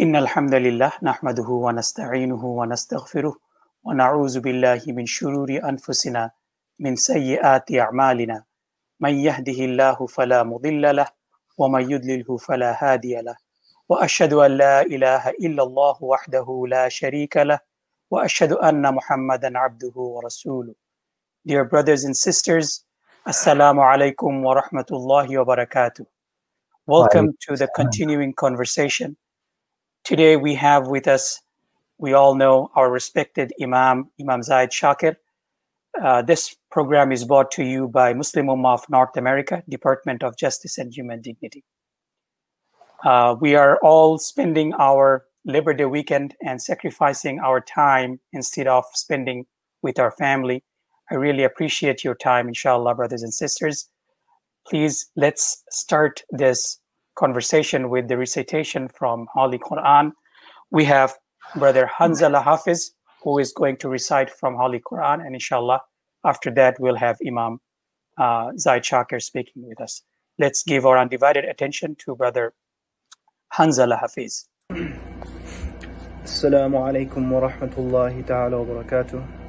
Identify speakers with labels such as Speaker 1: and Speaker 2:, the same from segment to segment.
Speaker 1: إن الحمد لله نحمده ونستعينه ونستغفره ونعوذ بالله من شرور أنفسنا من سيئات أعمالنا من يهده الله فلا مضل له ومن يدلله فلا هادي له وأشهد أن لا إله إلا الله وحده لا شريك له وأشهد أن محمدا عبده ورسوله Dear brothers and sisters, Assalamu alaikum wa rahmatullahi wa barakatuh. Welcome to the continuing conversation. Today we have with us, we all know our respected Imam, Imam Zaid Shakir. Uh, this program is brought to you by Muslim Ummah of North America, Department of Justice and Human Dignity. Uh, we are all spending our Labor Day weekend and sacrificing our time instead of spending with our family. I really appreciate your time, inshallah, brothers and sisters please let's start this conversation with the recitation from Holy Quran. We have Brother Hanzala Hafiz, who is going to recite from Holy Quran, and inshallah, after that, we'll have Imam uh, Zaid Shakir speaking with us. Let's give our undivided attention to Brother Hanzala Hafiz. Assalamu
Speaker 2: alaikum wa rahmatullahi ta'ala wa barakatuh.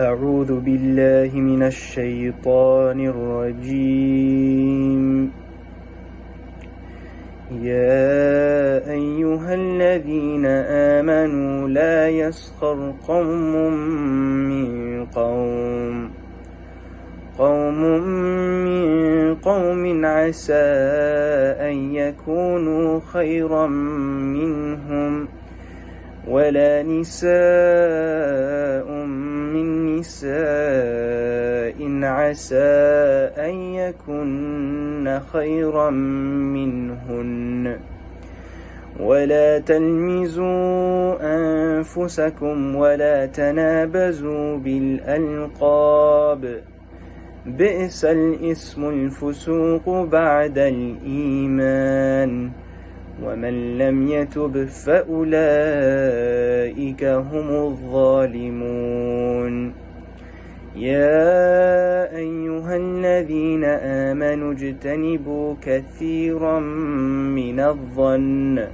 Speaker 2: أعوذ بالله من الشيطان الرجيم يا أيها الذين آمنوا لا يسخر قوم من قوم قوم من قوم عسى أن يكونوا خيرا منهم ولا نساء نساء عسى أن يكن خيرا منهن ولا تلمزوا أنفسكم ولا تنابزوا بالألقاب بئس الاسم الفسوق بعد الإيمان ومن لم يتب فأولئك هم الظالمون يا أيها الذين آمنوا اجتنبوا كثيرا من الظن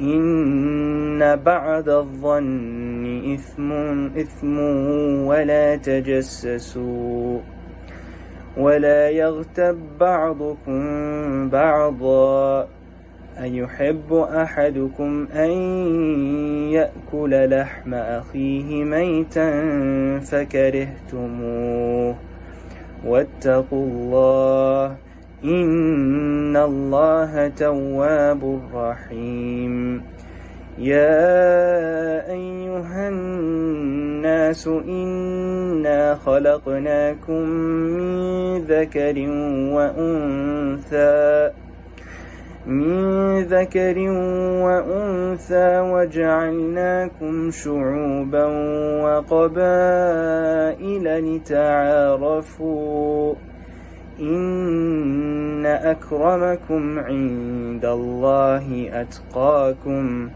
Speaker 2: إن بعد الظن إثم إثم ولا تجسسوا ولا يغتب بعضكم بعضا أيحب أحدكم أن يأكل لحم أخيه ميتا فكرهتموه واتقوا الله إن الله تواب رحيم يا أيها الناس إنا خلقناكم من ذكر وأنثى من ذكر وأنثى وجعلناكم شعوبا وقبائل لتعارفوا إن أكرمكم عند الله أتقاكم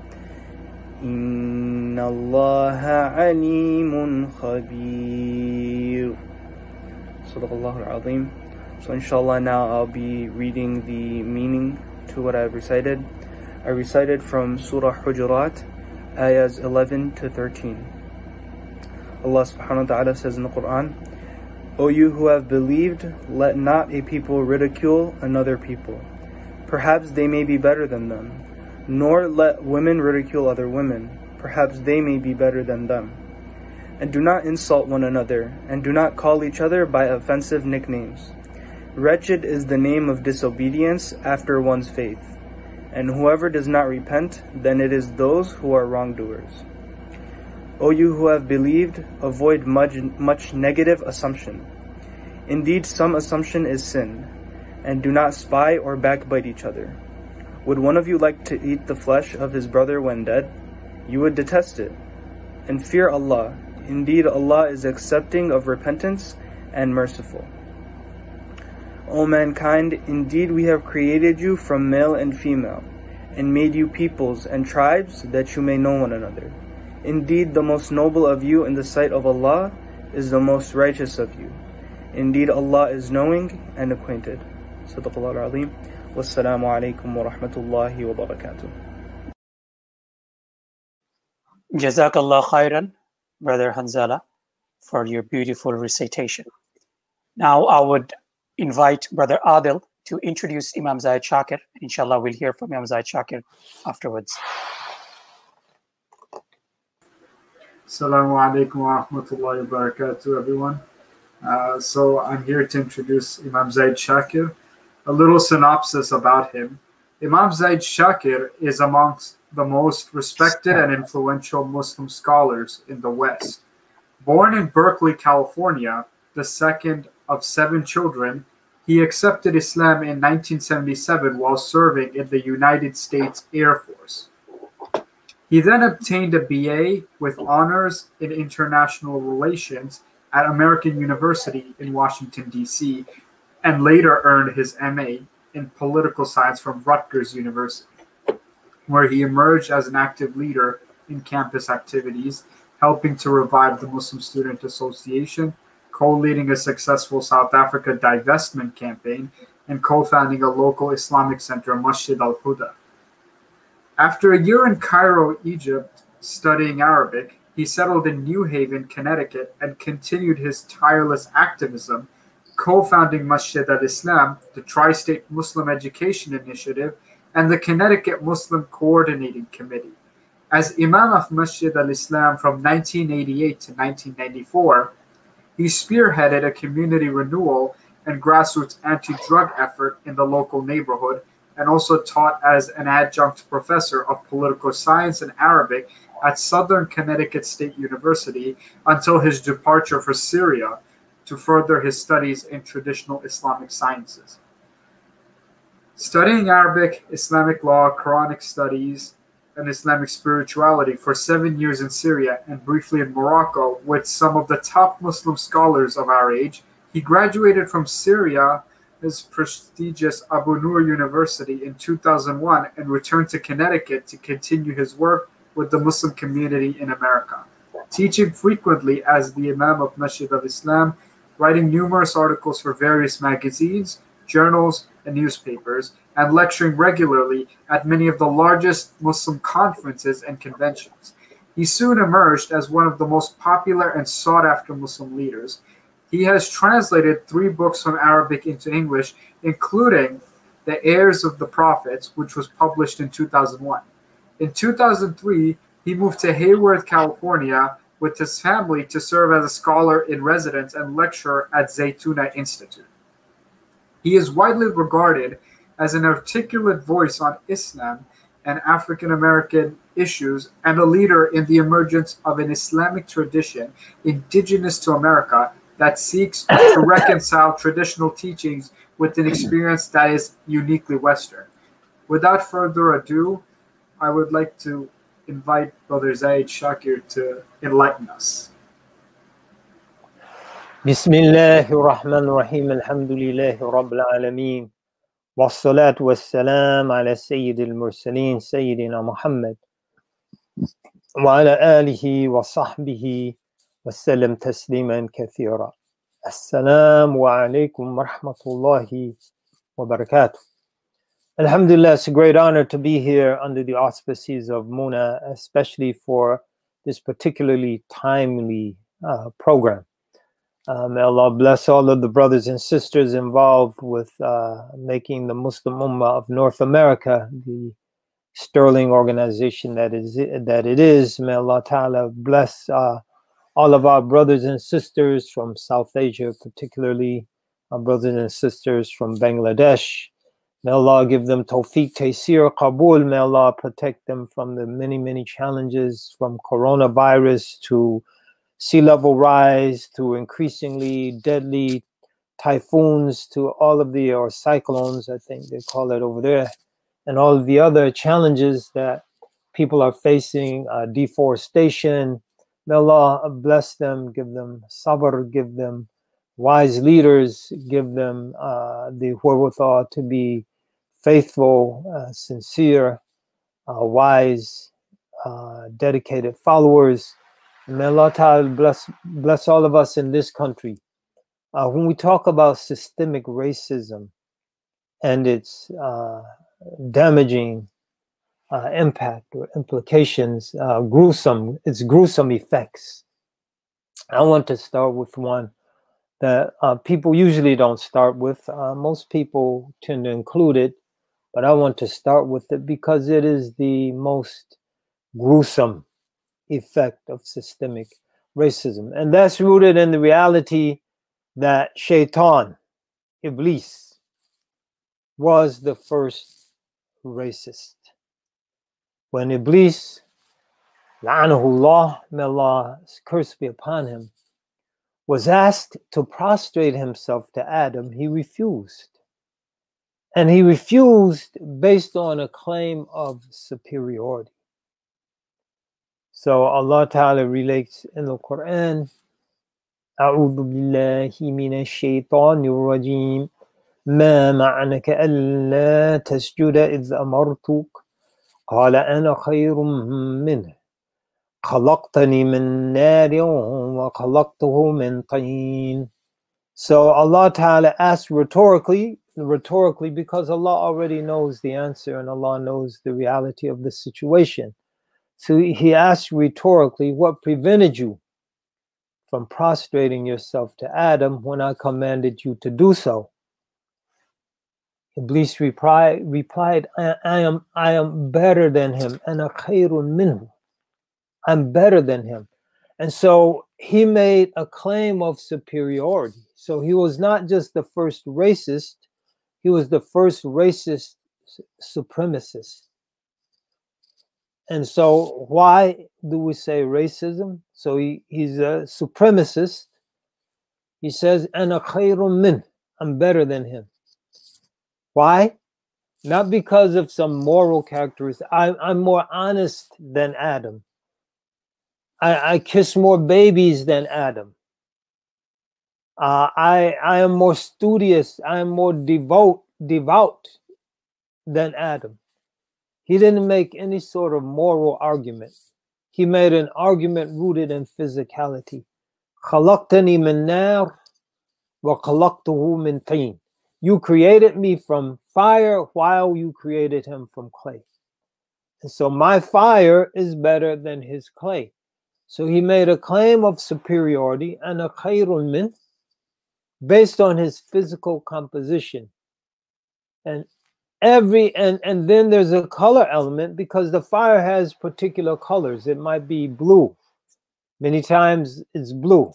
Speaker 2: إن الله عليم خبير صدق الله العظيم So inshallah now I'll be reading the meaning what I've recited. I recited from Surah Hujurat, ayahs 11 to 13. Allah subhanahu wa ta'ala says in the Quran, O you who have believed, let not a people ridicule another people. Perhaps they may be better than them. Nor let women ridicule other women. Perhaps they may be better than them. And do not insult one another, and do not call each other by offensive nicknames. Wretched is the name of disobedience after one's faith, and whoever does not repent, then it is those who are wrongdoers. O you who have believed, avoid much, much negative assumption. Indeed, some assumption is sin, and do not spy or backbite each other. Would one of you like to eat the flesh of his brother when dead? You would detest it. And fear Allah. Indeed, Allah is accepting of repentance and merciful. O mankind, indeed we have created you from male and female, and made you peoples and tribes that you may know one another. Indeed, the most noble of you in the sight of Allah is the most righteous of you. Indeed, Allah is knowing and acquainted. Sadaqallah al-Azim. Wassalamu alaikum wa rahmatullahi wa barakatuh.
Speaker 1: Jazakallah khairan, Brother Hanzala, for your beautiful recitation. Now I would invite Brother Adil to introduce Imam Zaid Shakir. Inshallah, we'll hear from Imam Zaid Shakir afterwards. Assalamu alaikum wa rahmatullahi
Speaker 3: wa barakatuh, everyone. Uh, so I'm here to introduce Imam Zaid Shakir. A little synopsis about him. Imam Zaid Shakir is amongst the most respected and influential Muslim scholars in the West. Born in Berkeley, California, the second of seven children, he accepted Islam in 1977 while serving in the United States Air Force. He then obtained a BA with honors in international relations at American University in Washington, D.C., and later earned his MA in political science from Rutgers University, where he emerged as an active leader in campus activities, helping to revive the Muslim Student Association co-leading a successful South Africa divestment campaign, and co-founding a local Islamic center, Masjid al-Huda. After a year in Cairo, Egypt, studying Arabic, he settled in New Haven, Connecticut, and continued his tireless activism, co-founding Masjid al-Islam, the Tri-State Muslim Education Initiative, and the Connecticut Muslim Coordinating Committee. As Imam of Masjid al-Islam from 1988 to 1994, he spearheaded a community renewal and grassroots anti drug effort in the local neighborhood and also taught as an adjunct professor of political science and Arabic at Southern Connecticut State University until his departure for Syria to further his studies in traditional Islamic sciences. Studying Arabic, Islamic law, Quranic studies, and Islamic spirituality for seven years in Syria and briefly in Morocco with some of the top Muslim scholars of our age, he graduated from Syria's prestigious Abu Nur University in 2001 and returned to Connecticut to continue his work with the Muslim community in America. Teaching frequently as the Imam of Masjid al-Islam, writing numerous articles for various magazines, journals, and newspapers, and lecturing regularly at many of the largest Muslim conferences and conventions. He soon emerged as one of the most popular and sought after Muslim leaders. He has translated three books from Arabic into English, including The Heirs of the Prophets, which was published in 2001. In 2003, he moved to Hayward, California, with his family to serve as a scholar in residence and lecturer at Zaytuna Institute. He is widely regarded as an articulate voice on Islam and African American issues and a leader in the emergence of an Islamic tradition indigenous to America that seeks to reconcile traditional teachings with an experience that is uniquely Western. Without further ado, I would like to invite Brother Zaid Shakir to enlighten us.
Speaker 4: بسم الله الرحمن الرحيم الحمد لله رب العالمين والصلاة والسلام على سيد المرسلين سيدنا محمد وعلى آله وصحبه وسلم تسليما كثيرا السلام عليكم ورحمة الله وبركاته Alhamdulillah, it's a great honor to be here under the auspices of MUNA, especially for this particularly timely uh, program. Um, Allah bless all of the brothers and sisters involved with uh, making the Muslim Ummah of North America the sterling organization that is that it is. May Allah Ta'ala bless uh, all of our brothers and sisters from South Asia, particularly our brothers and sisters from Bangladesh. May Allah give them tawfiq, taysir, kabul. May Allah protect them from the many, many challenges from coronavirus to sea level rise to increasingly deadly typhoons to all of the or cyclones i think they call it over there and all of the other challenges that people are facing uh, deforestation may allah bless them give them sabr give them wise leaders give them uh, the wherewithal to be faithful uh, sincere uh, wise uh, dedicated followers May Allah Ta'ala bless, bless all of us in this country. Uh, when we talk about systemic racism and its uh, damaging uh, impact or implications, uh, gruesome, its gruesome effects, I want to start with one that uh, people usually don't start with. Uh, most people tend to include it, but I want to start with it because it is the most gruesome effect of systemic racism. And that's rooted in the reality that Shaitan, Iblis, was the first racist. When Iblis, La'anahullah, may Allah's curse be upon him, was asked to prostrate himself to Adam, he refused. And he refused based on a claim of superiority. So Allah Ta'ala relates in the Quran, أعوذ بالله من الشيطان الرجيم ما معنك ألا تسجد إذ أمرتك قال أنا خير منه خلقتني من نار وخلقته من طين So Allah Ta'ala asks rhetorically, rhetorically because Allah already knows the answer and Allah knows the reality of the situation. So he asked rhetorically, What prevented you from prostrating yourself to Adam when I commanded you to do so? Iblis reply, replied, I, I, am, I am better than him, and I'm better than him. And so he made a claim of superiority. So he was not just the first racist, he was the first racist supremacist. And so, why do we say racism? So he, he's a supremacist. He says, "Ana min." I'm better than him. Why? Not because of some moral characteristic. I, I'm more honest than Adam. I, I kiss more babies than Adam. Uh, I I am more studious. I am more devout devout than Adam. He didn't make any sort of moral argument. He made an argument rooted in physicality. You created me from fire while you created him from clay. And so my fire is better than his clay. So he made a claim of superiority and a khairun min based on his physical composition. And every and and then there's a color element because the fire has particular colors it might be blue many times it's blue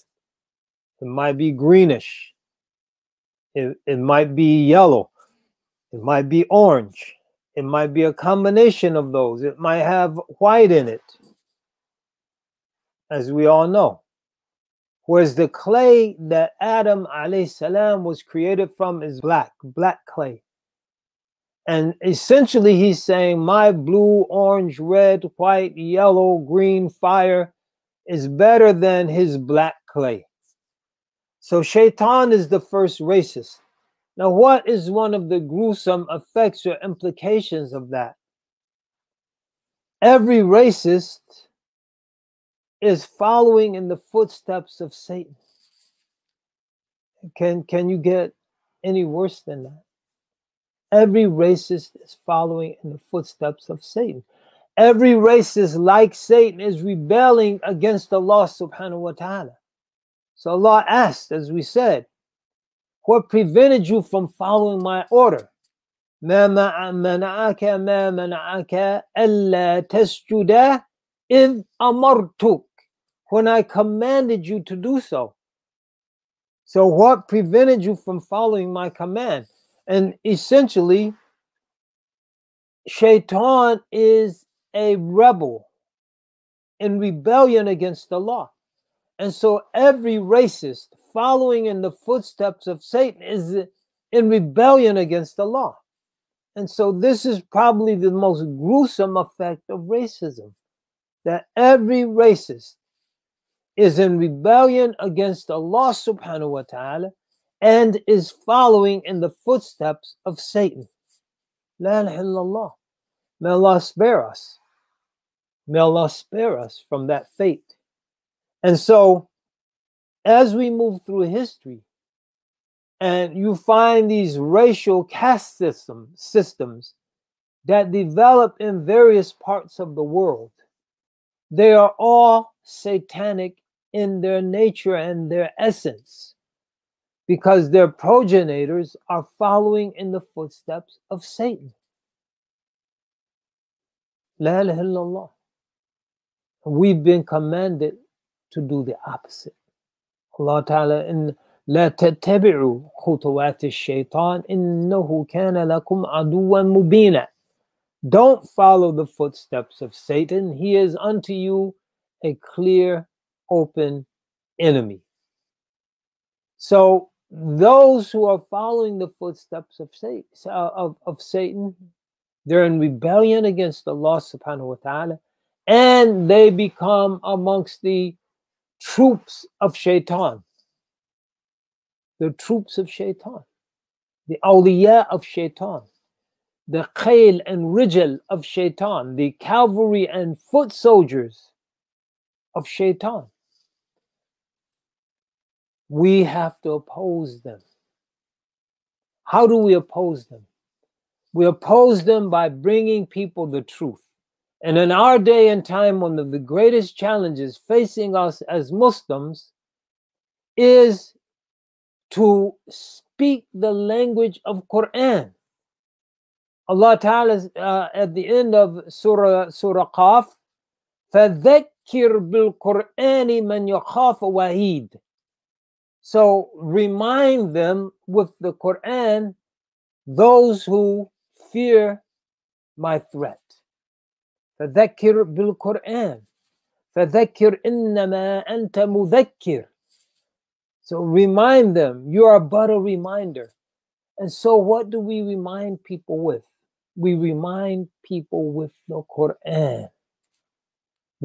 Speaker 4: it might be greenish it, it might be yellow it might be orange it might be a combination of those it might have white in it as we all know whereas the clay that adam alayhi salam was created from is black black clay and essentially, he's saying, My blue, orange, red, white, yellow, green fire is better than his black clay. So, Shaitan is the first racist. Now, what is one of the gruesome effects or implications of that? Every racist is following in the footsteps of Satan. Can, can you get any worse than that? Every racist is following in the footsteps of Satan. Every racist, like Satan, is rebelling against Allah subhanahu wa ta'ala. So Allah asked, as we said, what prevented you from following my order? ما منعك ما منعك ألا تسجد إذ amartuk when I commanded you to do so. So what prevented you from following my command? And essentially, Shaitan is a rebel in rebellion against the law. And so every racist following in the footsteps of Satan is in rebellion against the law. And so this is probably the most gruesome effect of racism that every racist is in rebellion against Allah subhanahu wa ta'ala and is following in the footsteps of Satan. La ilaha illallah. May Allah spare us. May Allah spare us from that fate. And so, as we move through history, and you find these racial caste system, systems that develop in various parts of the world, they are all satanic in their nature and their essence because their progenitors are following in the footsteps of Satan. La ilaha illallah. We've been commanded to do the opposite. Allah Ta'ala in la تتبعوا خطوات الشيطان إنه كان لكم عدوا مبينا Don't follow the footsteps of Satan. He is unto you a clear, open enemy. So those who are following the footsteps of Satan, of, of Satan, they're in rebellion against Allah subhanahu wa ta'ala, and they become amongst the troops of shaitan. The troops of shaitan, the awliya of shaitan, the khayl and rijal of shaitan, the cavalry and foot soldiers of shaitan we have to oppose them. How do we oppose them? We oppose them by bringing people the truth. And in our day and time, one of the greatest challenges facing us as Muslims is to speak the language of Quran. Allah Ta'ala uh, at the end of Surah, Surah Qaf, فَذَكِّرْ بِالْقُرْآنِ مَنْ يَخَافُ وَهِيدٍ so remind them with the Quran, those who fear my threat. فذكر بالقرآن فذكر إنما أنت مذكر So remind them, you are but a reminder. And so what do we remind people with? We remind people with the Quran.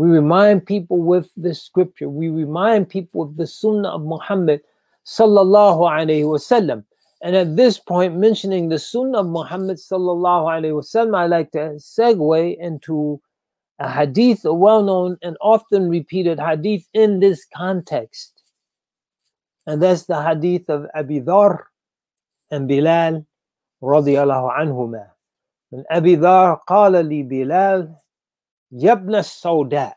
Speaker 4: We remind people with the scripture. We remind people of the sunnah of Muhammad sallallahu alaihi wasallam. And at this point, mentioning the sunnah of Muhammad sallallahu alayhi wasallam, I like to segue into a hadith, a well-known and often repeated hadith in this context. And that's the hadith of Abi Dhar and Bilal رضي الله عنهما Abi Dhar قال لي بلال Yabna Saudat,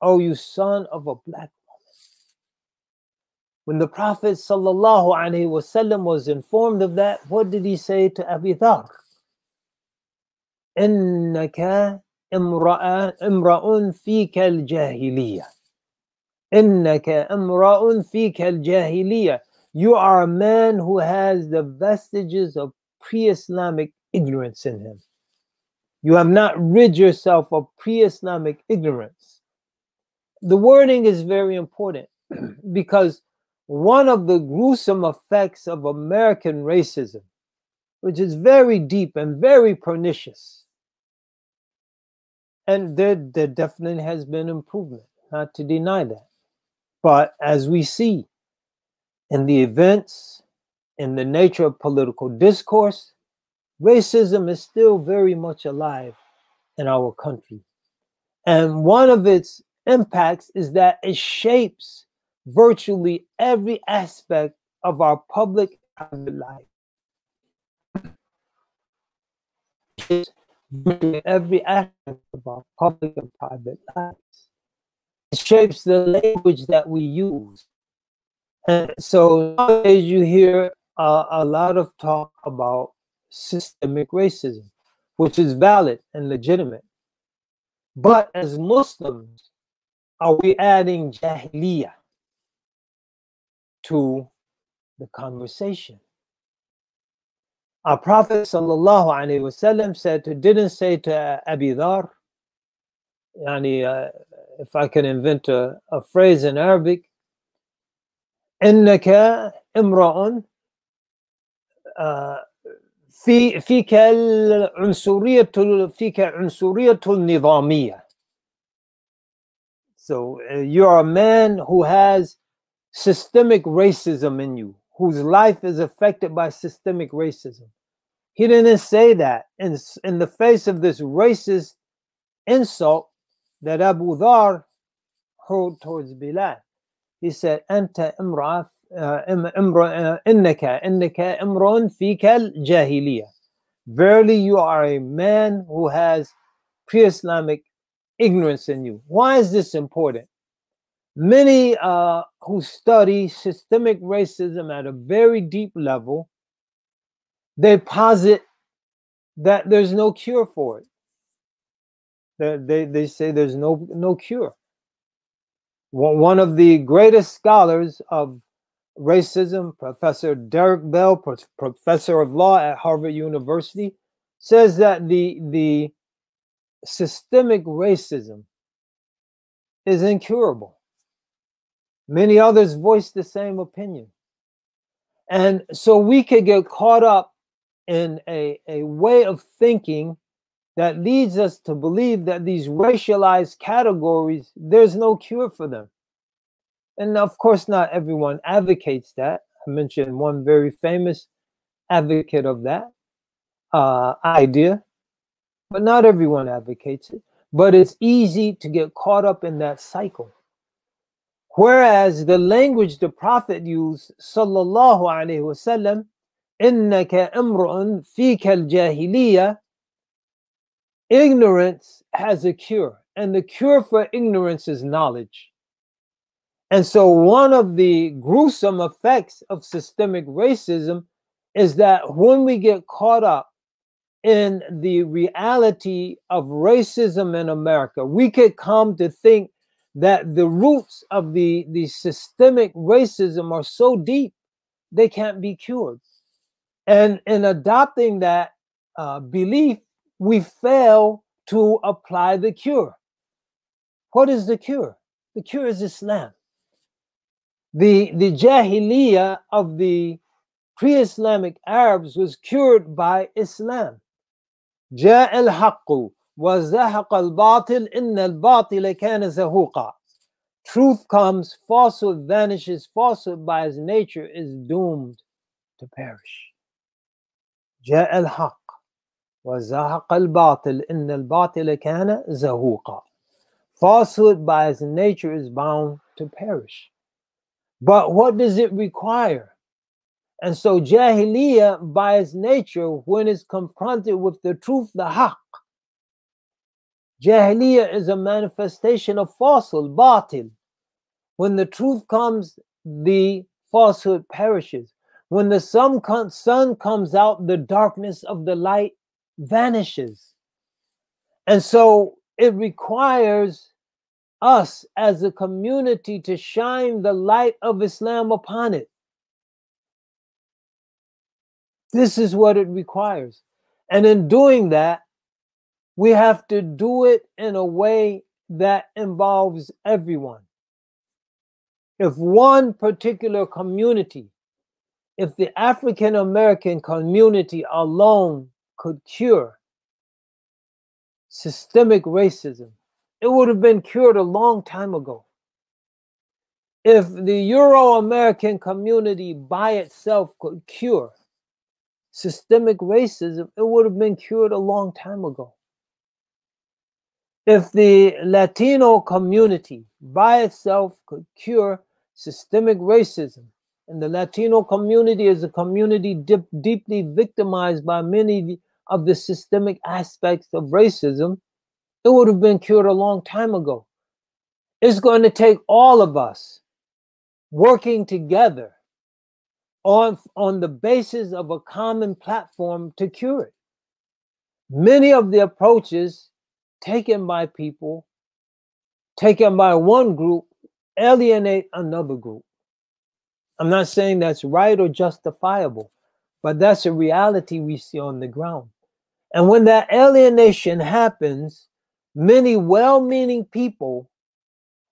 Speaker 4: O you son of a black woman. When the Prophet wasallam was informed of that, what did he say to Abi imra'un إنك امرأ فيك Innaka imra'un امرأ فيك الجاهلية You are a man who has the vestiges of pre-Islamic ignorance in him. You have not rid yourself of pre Islamic ignorance. The wording is very important because one of the gruesome effects of American racism, which is very deep and very pernicious, and there, there definitely has been improvement, not to deny that. But as we see in the events, in the nature of political discourse, racism is still very much alive in our country. And one of its impacts is that it shapes virtually every aspect of our public life. Every aspect of our public and private lives. It shapes the language that we use. And so nowadays you hear uh, a lot of talk about systemic racism, which is valid and legitimate. But as Muslims, are we adding jahiliyyah to the conversation? Our Prophet وسلم, said to, didn't say to Abi Dhar, yani, uh, if I can invent a, a phrase in Arabic, إنك امرأ uh, في فيك العنصرية فيك عنصرية نظامية so uh, you're a man who has systemic racism in you whose life is affected by systemic racism he didn't say that in, in the face of this racist insult that Abu Dhar hurled towards Bilal. He said, Anta imra إنك إنك إمر فيك الجاهلية Verily you are a man who has pre-Islamic ignorance in you. Why is this important? Many uh, who study systemic racism at a very deep level, they posit that there's no cure for it. They, they, they say there's no, no cure. one of the greatest scholars of racism, Professor Derrick Bell, pro professor of law at Harvard University, says that the, the systemic racism is incurable. Many others voice the same opinion. And so we could get caught up in a, a way of thinking that leads us to believe that these racialized categories, there's no cure for them. And of course, not everyone advocates that. I mentioned one very famous advocate of that uh, idea, but not everyone advocates it. But it's easy to get caught up in that cycle. Whereas the language the Prophet used, sallallahu alaihi wasallam, innaka imru'un fika al-jahiliya, ignorance has a cure, and the cure for ignorance is knowledge. And so, one of the gruesome effects of systemic racism is that when we get caught up in the reality of racism in America, we could come to think that the roots of the, the systemic racism are so deep they can't be cured. And in adopting that uh, belief, we fail to apply the cure. What is the cure? The cure is Islam. The, the Jahiliyyah of the pre Islamic Arabs was cured by Islam. جاء al-ba'til al-batil الباطل كان زهوقا Truth comes, falsehood vanishes, falsehood by its nature is doomed to perish. جاء الحق وزهق الباطل إن الباطل كان زهوقا Falsehood by its nature is bound to perish. But what does it require? And so Jahiliyyah, by its nature, when it's confronted with the truth, the haqq, Jahiliyyah is a manifestation of falsehood, batil. When the truth comes, the falsehood perishes. When the sun, sun comes out, the darkness of the light vanishes. And so it requires us as a community to shine the light of Islam upon it. This is what it requires. And in doing that, we have to do it in a way that involves everyone. If one particular community, if the African American community alone could cure systemic racism, it would have been cured a long time ago. If the Euro American community by itself could cure systemic racism, it would have been cured a long time ago. If the Latino community by itself could cure systemic racism, and the Latino community is a community dip, deeply victimized by many of the systemic aspects of racism, it would have been cured a long time ago. It's going to take all of us working together on, on the basis of a common platform to cure it. Many of the approaches taken by people, taken by one group, alienate another group. I'm not saying that's right or justifiable, but that's a reality we see on the ground. And when that alienation happens, many well-meaning people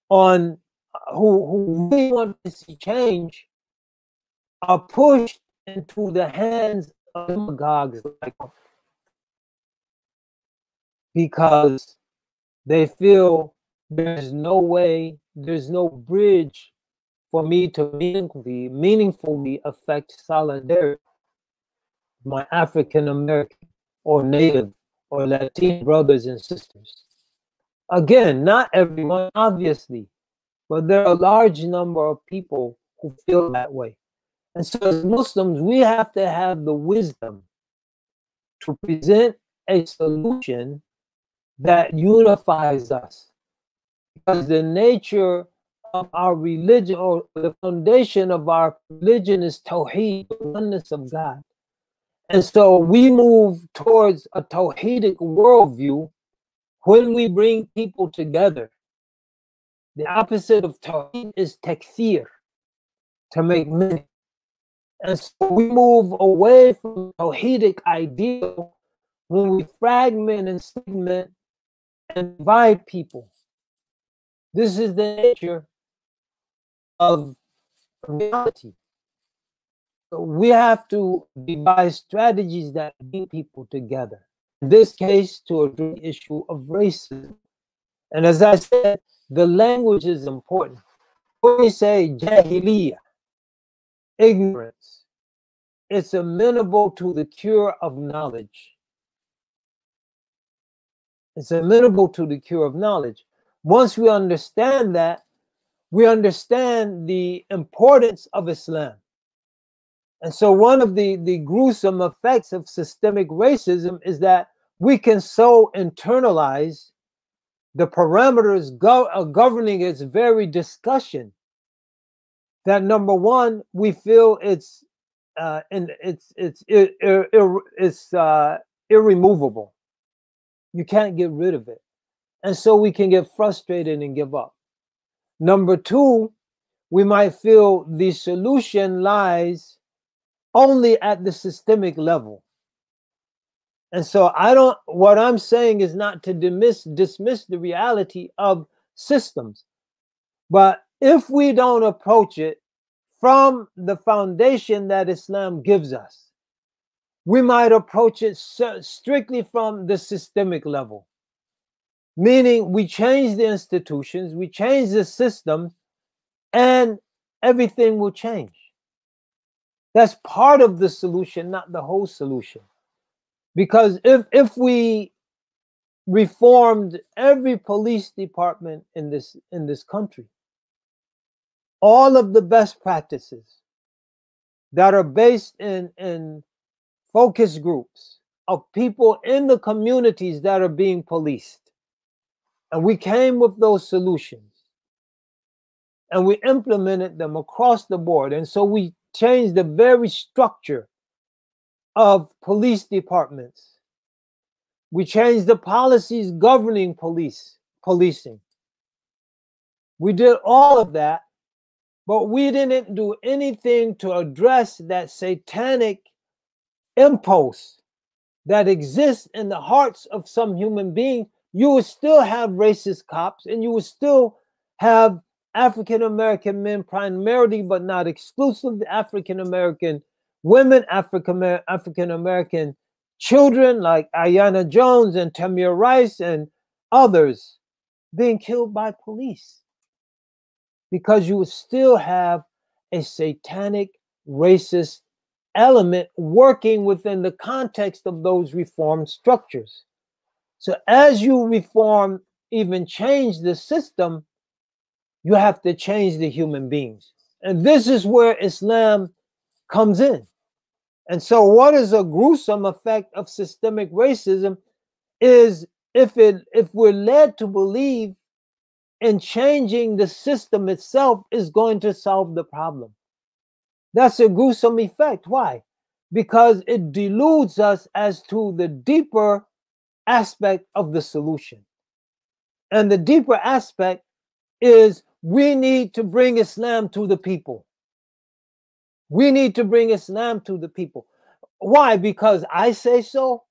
Speaker 4: on uh, who, who really want to see change are pushed into the hands of demagogues like because they feel there's no way, there's no bridge for me to meaningfully, meaningfully affect solidarity. My African American or Native or Latin brothers and sisters. Again, not everyone, obviously, but there are a large number of people who feel that way. And so, as Muslims, we have to have the wisdom to present a solution that unifies us. Because the nature of our religion or the foundation of our religion is Tawheed, the oneness of God. And so we move towards a Tawheedic worldview when we bring people together, the opposite of talking is takfir, to make many. And so we move away from tawhidic ideal when we fragment and segment and divide people. This is the nature of reality. So we have to devise strategies that bring people together this case to address the issue of racism. And as I said, the language is important. When we say jahiliya, ignorance, it's amenable to the cure of knowledge. It's amenable to the cure of knowledge. Once we understand that, we understand the importance of Islam. And so, one of the, the gruesome effects of systemic racism is that we can so internalize the parameters go- uh, governing its very discussion that number one we feel it's uh, it's it's it's uh, irremovable you can't get rid of it and so we can get frustrated and give up number two we might feel the solution lies only at the systemic level and so I don't what I'm saying is not to dismiss dismiss the reality of systems. But if we don't approach it from the foundation that Islam gives us, we might approach it strictly from the systemic level. Meaning we change the institutions, we change the systems, and everything will change. That's part of the solution, not the whole solution. Because if if we reformed every police department in this in this country, all of the best practices that are based in in focus groups of people in the communities that are being policed. And we came with those solutions and we implemented them across the board. And so we changed the very structure of police departments. We changed the policies governing police policing. We did all of that, but we didn't do anything to address that satanic impulse that exists in the hearts of some human beings. You will still have racist cops and you will still have African American men primarily, but not exclusively African American women, African American children like Aiyana Jones and Tamir Rice and others being killed by police because you would still have a satanic racist element working within the context of those reform structures. So as you reform, even change the system, you have to change the human beings. And this is where Islam comes in. And so, what is a gruesome effect of systemic racism is if it if we're led to believe in changing the system itself is going to solve the problem. That's a gruesome effect. Why? Because it deludes us as to the deeper aspect of the solution. And the deeper aspect is we need to bring Islam to the people. We need to bring Islam to the people. Why? Because I say so?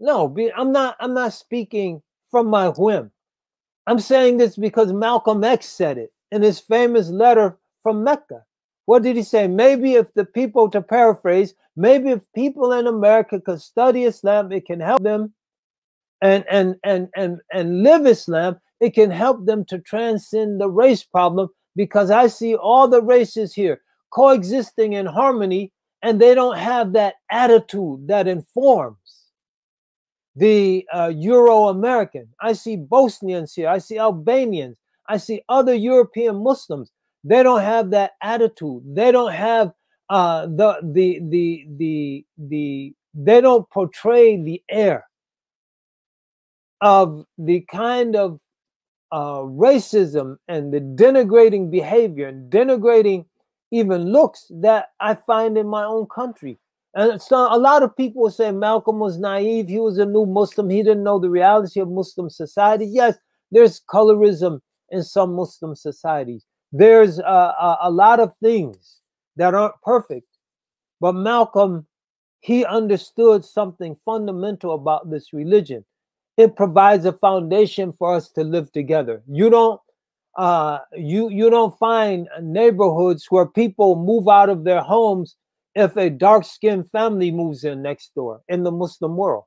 Speaker 4: No, I'm not I'm not speaking from my whim. I'm saying this because Malcolm X said it in his famous letter from Mecca. What did he say? Maybe if the people, to paraphrase, maybe if people in America could study Islam, it can help them and and and and and live Islam, it can help them to transcend the race problem because I see all the races here coexisting in harmony, and they don't have that attitude that informs the uh, Euro American. I see Bosnians here, I see Albanians, I see other European Muslims. They don't have that attitude. They don't have uh, the, the, the, the, the, they don't portray the air of the kind of uh, racism and the denigrating behavior and denigrating even looks that I find in my own country. And so a lot of people say Malcolm was naive. He was a new Muslim. He didn't know the reality of Muslim society. Yes, there's colorism in some Muslim societies. There's a, uh, a, a lot of things that aren't perfect. But Malcolm, he understood something fundamental about this religion. It provides a foundation for us to live together. You don't uh, you you don't find neighborhoods where people move out of their homes if a dark skinned family moves in next door in the Muslim world.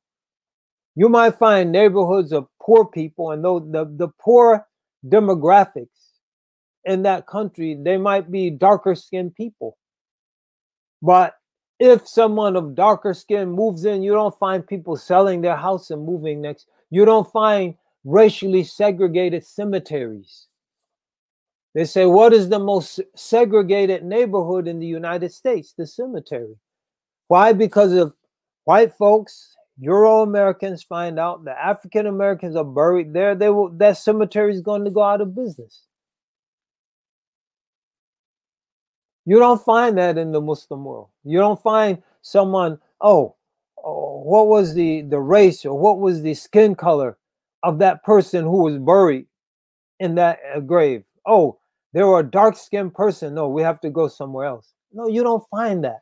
Speaker 4: You might find neighborhoods of poor people and though the, the poor demographics in that country, they might be darker skinned people. But if someone of darker skin moves in, you don't find people selling their house and moving next. You don't find racially segregated cemeteries they say, What is the most segregated neighborhood in the United States? The cemetery. Why? Because of white folks, Euro Americans find out that African Americans are buried there, they will, that cemetery is going to go out of business. You don't find that in the Muslim world. You don't find someone, oh, oh what was the, the race or what was the skin color of that person who was buried in that uh, grave? Oh, they were a dark skinned person. No, we have to go somewhere else. No, you don't find that.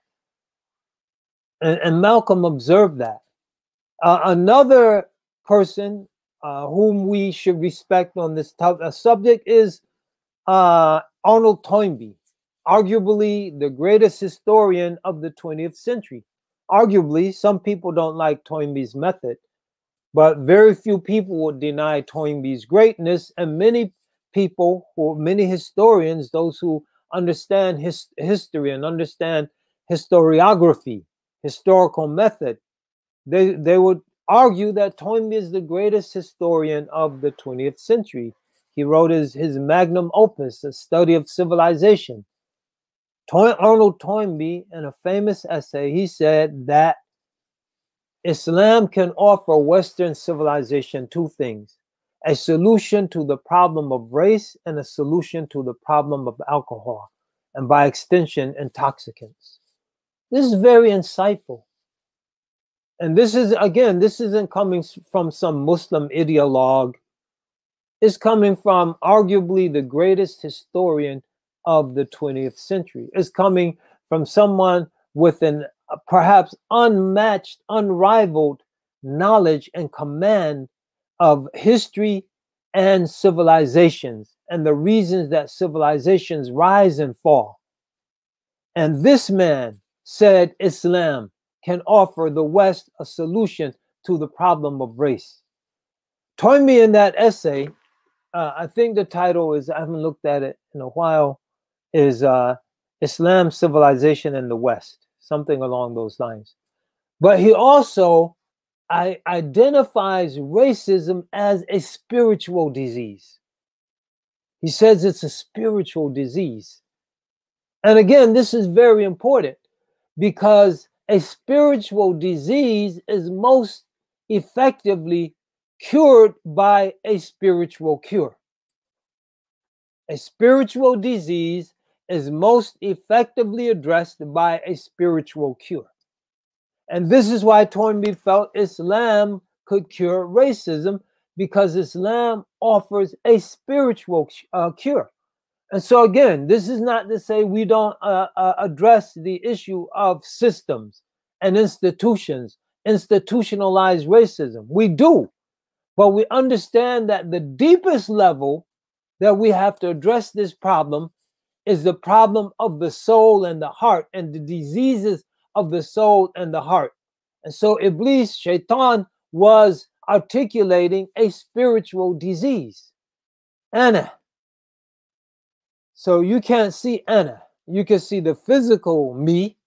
Speaker 4: And, and Malcolm observed that. Uh, another person uh, whom we should respect on this uh, subject is uh, Arnold Toynbee, arguably the greatest historian of the 20th century. Arguably, some people don't like Toynbee's method, but very few people would deny Toynbee's greatness, and many people many historians, those who understand his, history and understand historiography, historical method, they, they would argue that Toynbee is the greatest historian of the 20th century. He wrote his, his magnum opus, A Study of Civilization. Toy, Arnold Toynbee, in a famous essay, he said that Islam can offer Western civilization two things a solution to the problem of race and a solution to the problem of alcohol, and by extension, intoxicants. This is very insightful. And this is, again, this isn't coming from some Muslim ideologue. It's coming from arguably the greatest historian of the 20th century. It's coming from someone with an uh, perhaps unmatched, unrivaled knowledge and command of history and civilizations and the reasons that civilizations rise and fall. And this man said Islam can offer the West a solution to the problem of race. me, in that essay, uh, I think the title is, I haven't looked at it in a while, is uh, Islam, Civilization, and the West, something along those lines. But he also I, identifies racism as a spiritual disease. He says it's a spiritual disease. And again, this is very important because a spiritual disease is most effectively cured by a spiritual cure. A spiritual disease is most effectively addressed by a spiritual cure. And this is why Toynbee felt Islam could cure racism because Islam offers a spiritual uh, cure. And so, again, this is not to say we don't uh, uh, address the issue of systems and institutions, institutionalized racism. We do, but we understand that the deepest level that we have to address this problem is the problem of the soul and the heart and the diseases of the soul and the heart. And so Iblis, Shaitan, was articulating a spiritual disease. Anna. So you can't see Anna. You can see the physical me,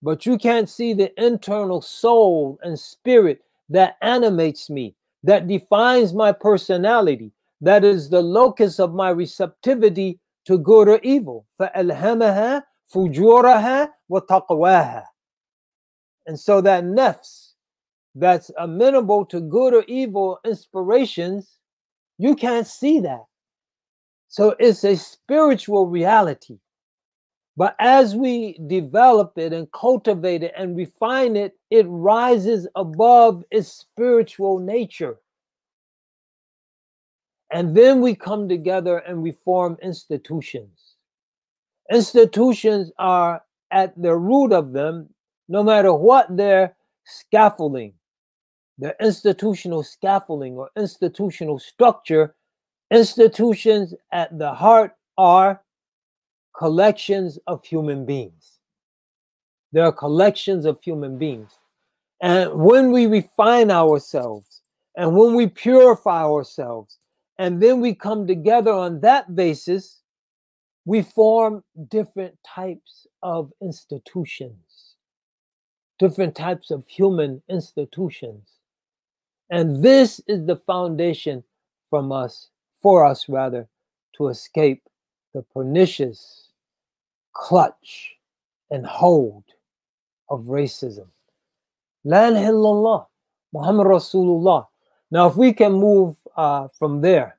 Speaker 4: but you can't see the internal soul and spirit that animates me, that defines my personality, that is the locus of my receptivity to good or evil. فَأَلْهَمَهَا فُجُورَهَا وَتَقْوَاهَا and so that nefs that's amenable to good or evil inspirations, you can't see that. So it's a spiritual reality. But as we develop it and cultivate it and refine it, it rises above its spiritual nature. And then we come together and we form institutions. Institutions are at the root of them, no matter what their scaffolding, their institutional scaffolding or institutional structure, institutions at the heart are collections of human beings. There are collections of human beings. And when we refine ourselves and when we purify ourselves, and then we come together on that basis, we form different types of institutions different types of human institutions. And this is the foundation from us, for us rather, to escape the pernicious clutch and hold of racism. La illallah, Muhammad Rasulullah. Now, if we can move uh, from there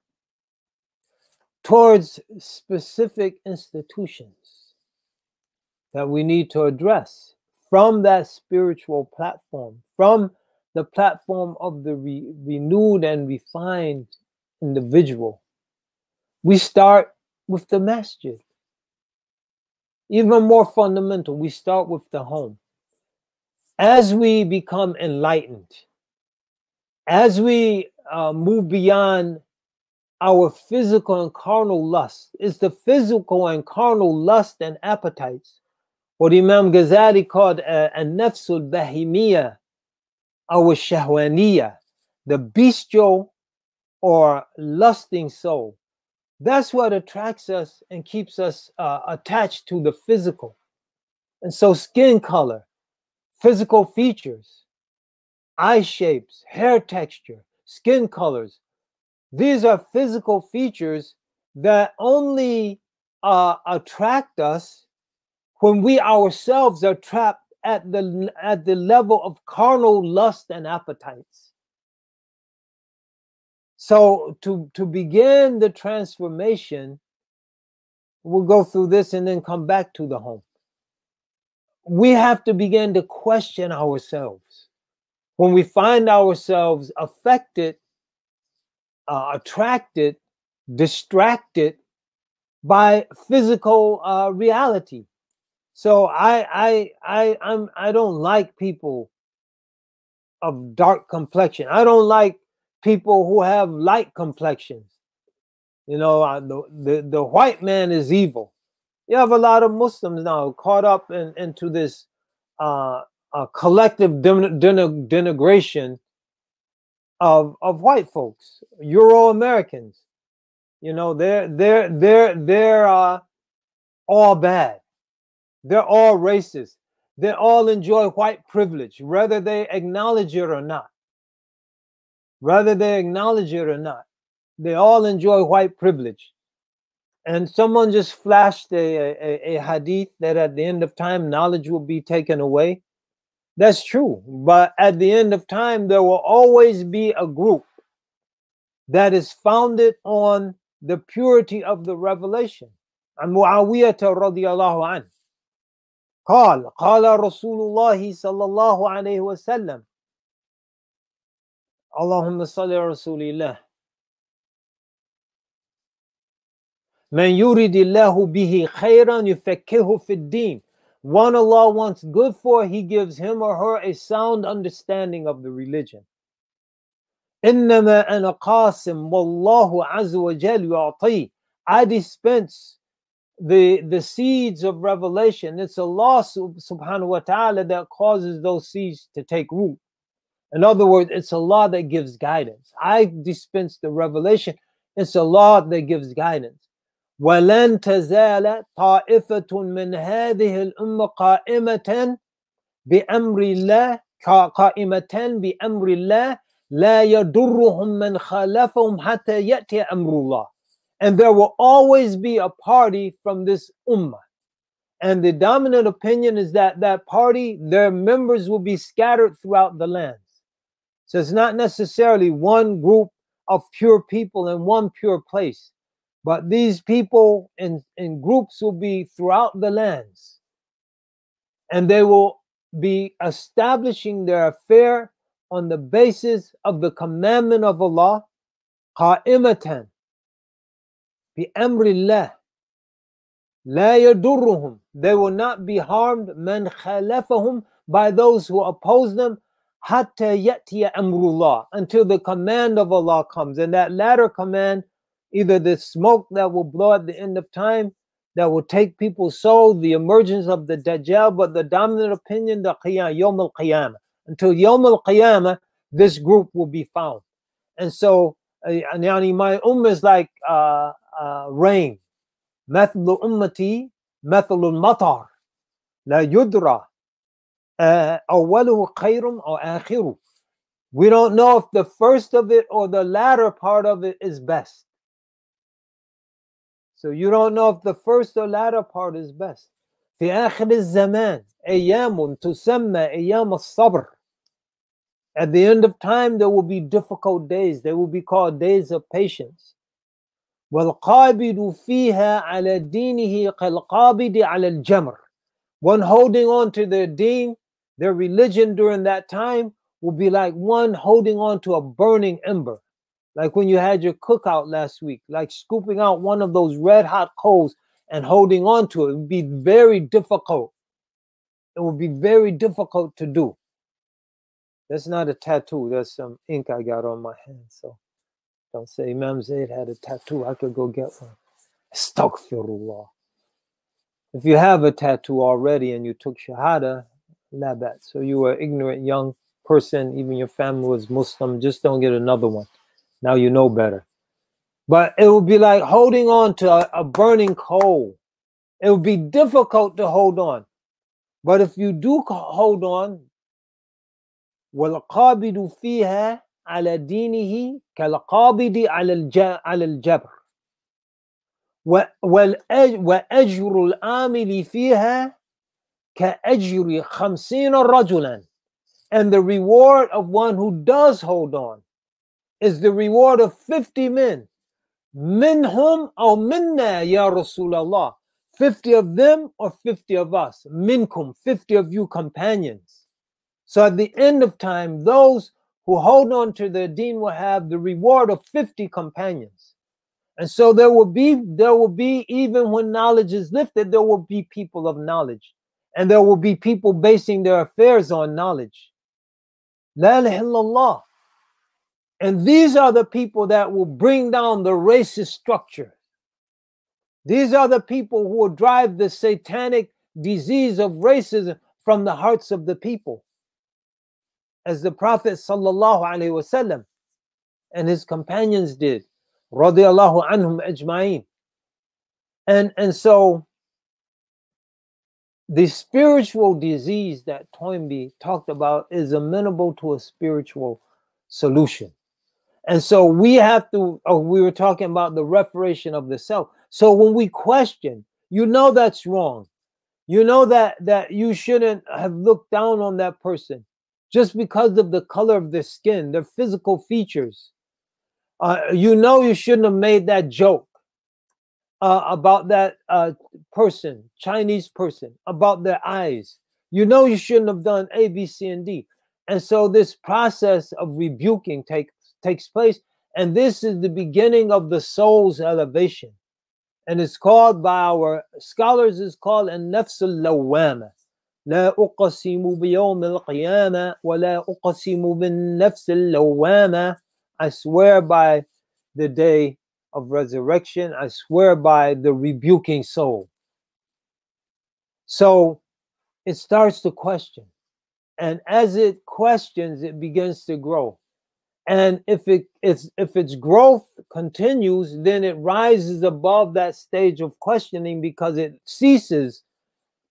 Speaker 4: towards specific institutions that we need to address from that spiritual platform, from the platform of the re renewed and refined individual. We start with the masjid. Even more fundamental, we start with the home. As we become enlightened, as we uh, move beyond our physical and carnal lust, it's the physical and carnal lust and appetites what Imam Ghazali called uh, An-Nafsul Bahimiyya or shahwaniya, the bestial or lusting soul. That's what attracts us and keeps us uh, attached to the physical. And so, skin color, physical features, eye shapes, hair texture, skin colors, these are physical features that only uh, attract us when we ourselves are trapped at the at the level of carnal lust and appetites so to to begin the transformation we'll go through this and then come back to the home we have to begin to question ourselves when we find ourselves affected uh, attracted distracted by physical uh, reality so I I I I'm I don't like people of dark complexion. I don't like people who have light complexions. You know, I, the, the the white man is evil. You have a lot of Muslims now caught up in, into this uh, uh, collective den- den- denigration of of white folks, Euro Americans. You know, they're they're they're they're uh, all bad. They're all racist. They all enjoy white privilege, whether they acknowledge it or not. Whether they acknowledge it or not, they all enjoy white privilege. And someone just flashed a, a, a hadith that at the end of time, knowledge will be taken away. That's true. But at the end of time, there will always be a group that is founded on the purity of the revelation. And Muawiyah radiallahu anhu قال قال رسول الله صلى الله عليه وسلم اللهم صل على رسول الله من يريد الله به خيرا يفكه في الدين one Allah wants good for he gives him or her a sound understanding of the religion إنما أنا قاسم والله عز وجل يعطي I dispense the the seeds of revelation. It's Allah subhanahu wa ta'ala that causes those seeds to take root. In other words, it's Allah that gives guidance. I dispense the revelation. It's Allah that gives guidance. ولن تزال طائفة من هذه الأمة قائمة بأمر الله قائمة بأمر الله لا يضرهم من خالفهم حتى يأتي أمر الله and there will always be a party from this ummah. And the dominant opinion is that that party, their members will be scattered throughout the lands. So it's not necessarily one group of pure people in one pure place, but these people in, in groups will be throughout the lands. And they will be establishing their affair on the basis of the commandment of Allah, qa'imatan, the الله they will not be harmed من خالفهم by those who oppose them حتى يأتي أمر الله until the command of Allah comes and that latter command either the smoke that will blow at the end of time that will take people's soul the emergence of the Dajjal but the dominant opinion the Qiyam Yom Al Qiyamah until Yom Al Qiyamah this group will be found and so يعني my ummah is like uh, uh, rain مثل أمتي مثل المطر لا يدرى uh, أوله خير أو آخره we don't know if the first of it or the latter part of it is best so you don't know if the first or latter part is best في آخر الزمان أيام تسمى أيام الصبر at the end of time, there will be difficult days. They will be called days of patience. عَلَى عَلَى الْجَمْرِ One holding on to their deen, their religion during that time will be like one holding on to a burning ember. Like when you had your cookout last week, like scooping out one of those red hot coals and holding on to it. It would be very difficult. It would be very difficult to do. That's not a tattoo. That's some ink I got on my hand. So don't say Imam Zaid had a tattoo. I could go get one. Astaghfirullah. If you have a tattoo already and you took Shahada, labat. So you were ignorant young person, even your family was Muslim, just don't get another one. Now you know better. But it would be like holding on to a, a burning coal. It would be difficult to hold on. But if you do hold on, والقابض فيها على دينه كالقابض على على الجبر وأجر العامل فيها كأجر خمسين رجلا and the reward of one who does hold on is the reward of 50 men منهم أو منا يا رسول الله 50 of them or 50 of us منكم 50 of you companions So at the end of time, those who hold on to their deen will have the reward of 50 companions. And so there will be, there will be, even when knowledge is lifted, there will be people of knowledge. And there will be people basing their affairs on knowledge. La ilaha illallah. And these are the people that will bring down the racist structure. These are the people who will drive the satanic disease of racism from the hearts of the people as the Prophet وسلم, and his companions did, anhum ajma'in. And, and so the spiritual disease that Toynbee talked about is amenable to a spiritual solution. And so we have to, oh, we were talking about the reparation of the self. So when we question, you know that's wrong. You know that that you shouldn't have looked down on that person just because of the color of their skin, their physical features. Uh, you know, you shouldn't have made that joke uh, about that uh, person, Chinese person, about their eyes. You know, you shouldn't have done A, B, C, and D. And so this process of rebuking take, takes place. And this is the beginning of the soul's elevation. And it's called by our scholars, it's called an al lawamah لا أقسم بيوم القيامة ولا أقسم بالنفس اللوامة I swear by the day of resurrection I swear by the rebuking soul so it starts to question and as it questions it begins to grow and if it it's, if its growth continues then it rises above that stage of questioning because it ceases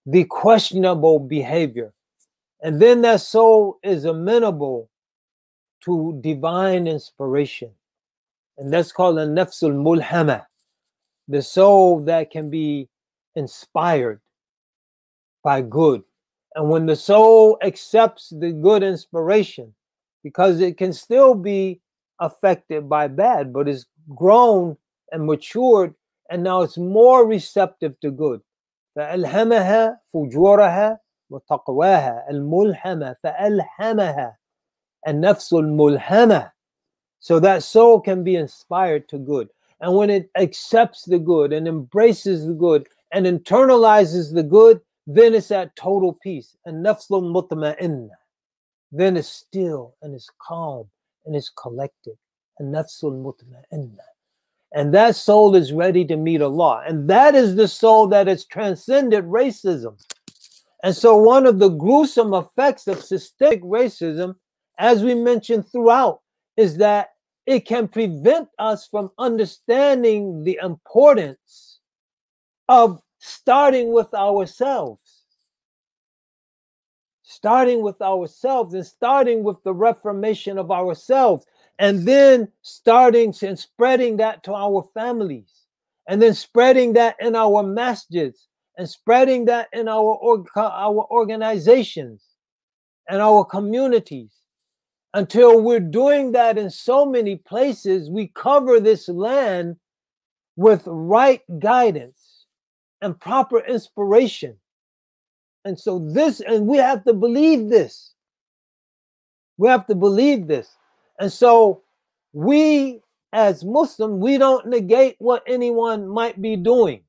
Speaker 4: the questionable behavior. And then that soul is amenable to divine inspiration. And that's called a nafsul mulhama, the soul that can be inspired by good. And when the soul accepts the good inspiration, because it can still be affected by bad, but it's grown and matured, and now it's more receptive to good. فألهمها فجورها وتقواها الملهمة فألهمها النفس الملهمة so that soul can be inspired to good and when it accepts the good and embraces the good and internalizes the good then it's at total peace and nafsul mutma'inna then it's still and it's calm and it's collected and nafsul mutma'inna and that soul is ready to meet Allah. And that is the soul that has transcended racism. And so, one of the gruesome effects of systemic racism, as we mentioned throughout, is that it can prevent us from understanding the importance of starting with ourselves. Starting with ourselves and starting with the reformation of ourselves and then starting and spreading that to our families, and then spreading that in our masjids, and spreading that in our org- our organizations, and our communities. Until we're doing that in so many places, we cover this land with right guidance and proper inspiration. And so, this, and we have to believe this. We have to believe this. And so we as Muslims, we don't negate what anyone might be doing,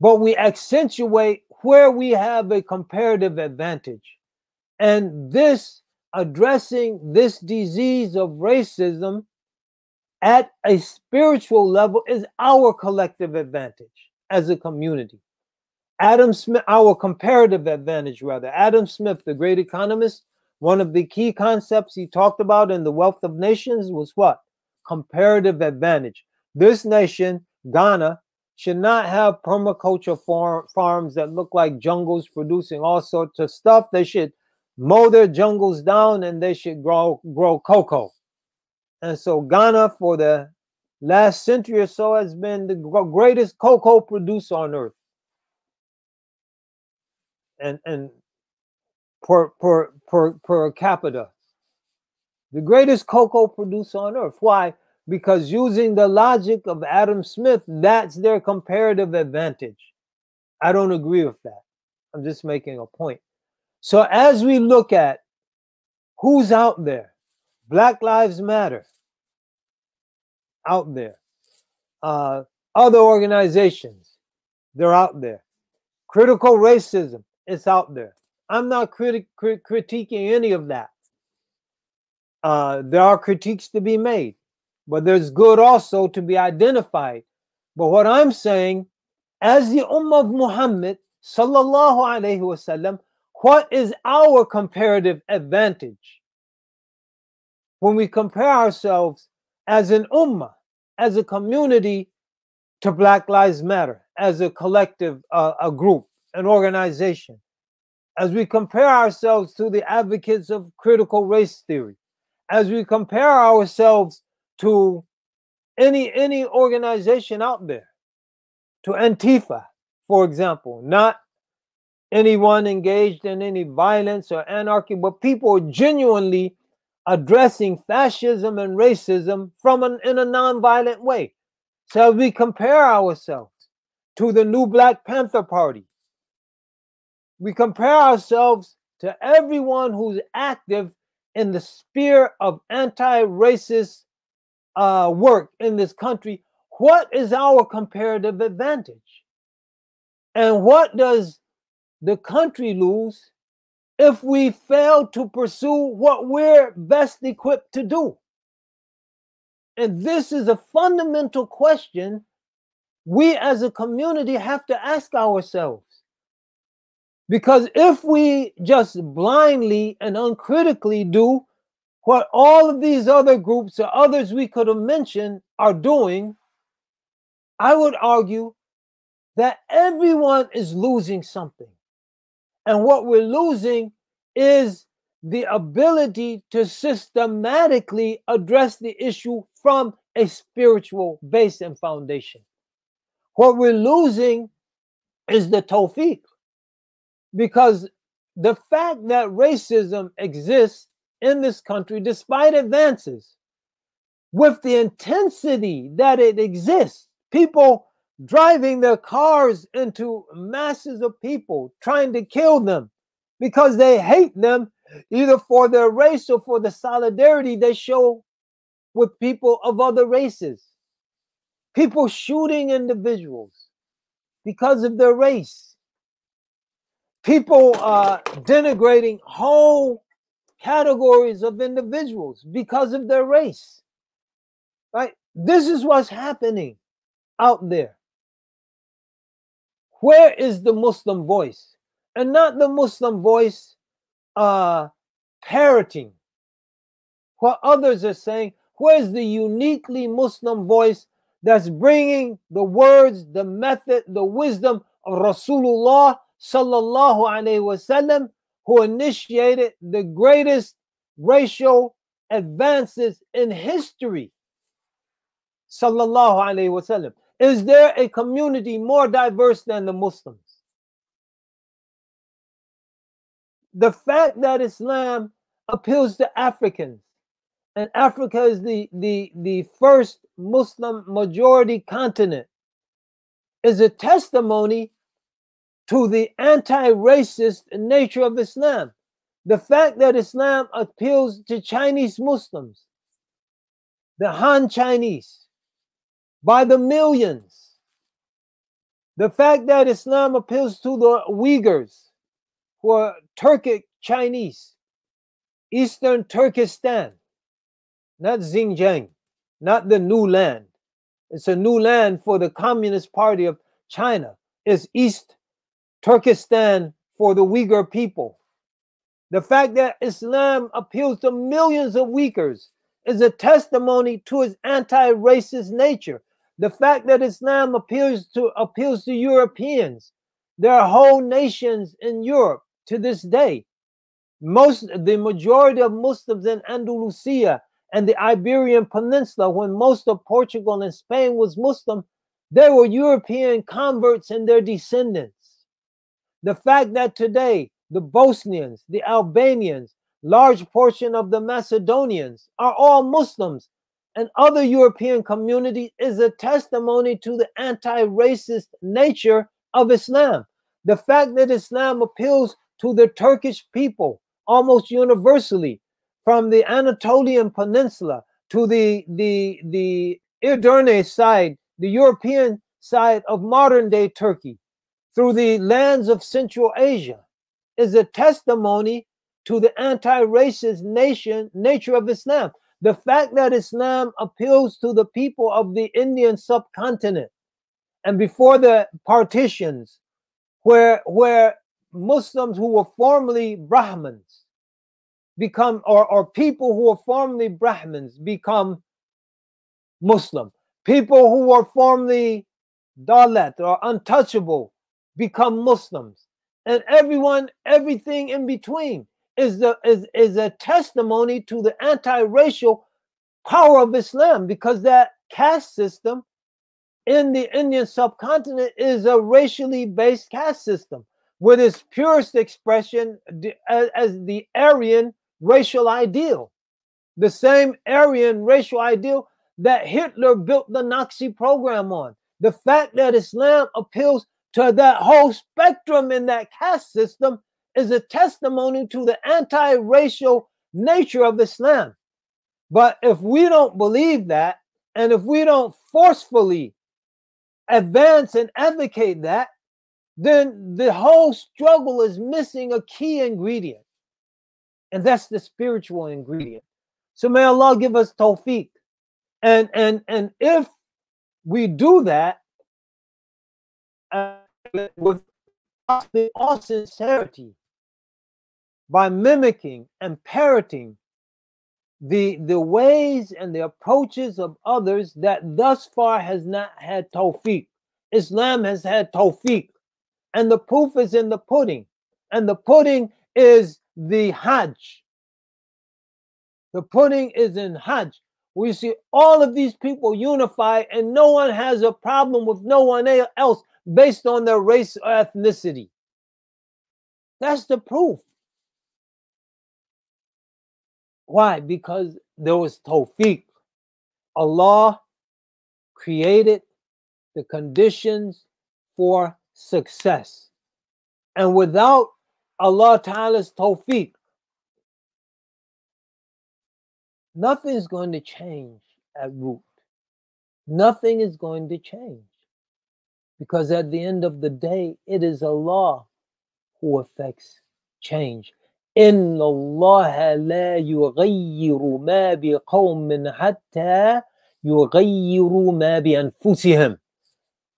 Speaker 4: but we accentuate where we have a comparative advantage. And this addressing this disease of racism at a spiritual level is our collective advantage as a community. Adam Smith, our comparative advantage, rather. Adam Smith, the great economist, one of the key concepts he talked about in The Wealth of Nations was what? Comparative advantage. This nation, Ghana, should not have permaculture farm, farms that look like jungles producing all sorts of stuff. They should mow their jungles down and they should grow grow cocoa. And so Ghana for the last century or so has been the greatest cocoa producer on earth. And and per, per, per, per capita. The greatest cocoa producer on earth. Why? Because using the logic of Adam Smith, that's their comparative advantage. I don't agree with that. I'm just making a point. So as we look at who's out there, Black Lives Matter out there, uh, other organizations, they're out there. Critical racism, it's out there. I'm not criti- crit- critiquing any of that. Uh, there are critiques to be made, but there's good also to be identified. But what I'm saying, as the Ummah of Muhammad, sallallahu alaihi wasallam, what is our comparative advantage when we compare ourselves as an ummah, as a community to Black Lives Matter, as a collective, uh, a group, an organization? as we compare ourselves to the advocates of critical race theory, as we compare ourselves to any any organization out there, to Antifa, for example, not anyone engaged in any violence or anarchy, but people genuinely addressing fascism and racism from an in a nonviolent way. So we compare ourselves to the new Black Panther Party, we compare ourselves to everyone who's active in the sphere of anti-racist uh, work in this country, what is our comparative advantage? And what does the country lose if we fail to pursue what we're best equipped to do? And this is a fundamental question we as a community have to ask ourselves. Because if we just blindly and uncritically do what all of these other groups or others we could have mentioned are doing, I would argue that everyone is losing something. And what we're losing is the ability to systematically address the issue from a spiritual base and foundation. What we're losing is the tawfiq because the fact that racism exists in this country, despite advances, with the intensity that it exists, people driving their cars into masses of people, trying to kill them because they hate them either for their race or for the solidarity they show with people of other races. People shooting individuals because of their race people are denigrating whole categories of individuals because of their race. Right? This is what's happening out there. Where is the Muslim voice? And not the Muslim voice uh, parroting what others are saying. Where's the uniquely Muslim voice that's bringing the words, the method, the wisdom of Rasulullah sallallahu alaihi wasallam who initiated the greatest racial advances in history sallallahu alaihi wasallam is there a community more diverse than the muslims the fact that islam appeals to africans and africa is the the the first muslim majority continent is a testimony to the anti racist nature of Islam. The fact that Islam appeals to Chinese Muslims, the Han Chinese, by the millions. The fact that Islam appeals to the Uyghurs, who are Turkic Chinese, Eastern Turkestan, not Xinjiang, not the new land. It's a new land for the Communist Party of China. It's East Turkestan for the Uyghur people. The fact that Islam appeals to millions of Uyghurs is a testimony to its anti-racist nature. The fact that Islam appeals to appeals to Europeans, there are whole nations in Europe to this day. Most the majority of Muslims in Andalusia and the Iberian Peninsula, when most of Portugal and Spain was Muslim, they were European converts and their descendants. The fact that today the Bosnians, the Albanians, large portion of the Macedonians are all Muslims and other European communities is a testimony to the anti-racist nature of Islam. The fact that Islam appeals to the Turkish people almost universally from the Anatolian Peninsula to the the the Edirne side, the European side of modern day Turkey through the lands of Central Asia is a testimony to the anti-racist nation nature of Islam. The fact that Islam appeals to the people of the Indian subcontinent and before the partitions, where where Muslims who were formerly Brahmins become or, or people who were formerly Brahmins become Muslim. People who were formerly Dalit or untouchable become Muslims. And everyone, everything in between is, the, is, is a testimony to the anti racial power of Islam because that caste system in the Indian subcontinent is a racially based caste system with its purest expression as the Aryan racial ideal. The same Aryan racial ideal that Hitler built the Nazi program on. The fact that Islam appeals to that whole spectrum in that caste system is a testimony to the anti racial nature of Islam. But if we don't believe that, and if we don't forcefully advance and advocate that, then the whole struggle is missing a key ingredient, and that's the spiritual ingredient. So may Allah give us tawfiq. And and and if we do that, uh, with, with all sincerity by mimicking and parroting the the ways and the approaches of others that thus far has not had tawfiq. Islam has had tawfiq. And the proof is in the pudding. And the pudding is the Hajj. The pudding is in Hajj. We see all of these people unify, and no one has a problem with no one else based on their race or ethnicity. That's the proof. Why? Because there was tawfiq. Allah created the conditions for success. And without Allah Ta'ala's tawfiq, Nothing's going to change at root. Nothing is going to change. Because at the end of the day, it is Allah who affects change. In الله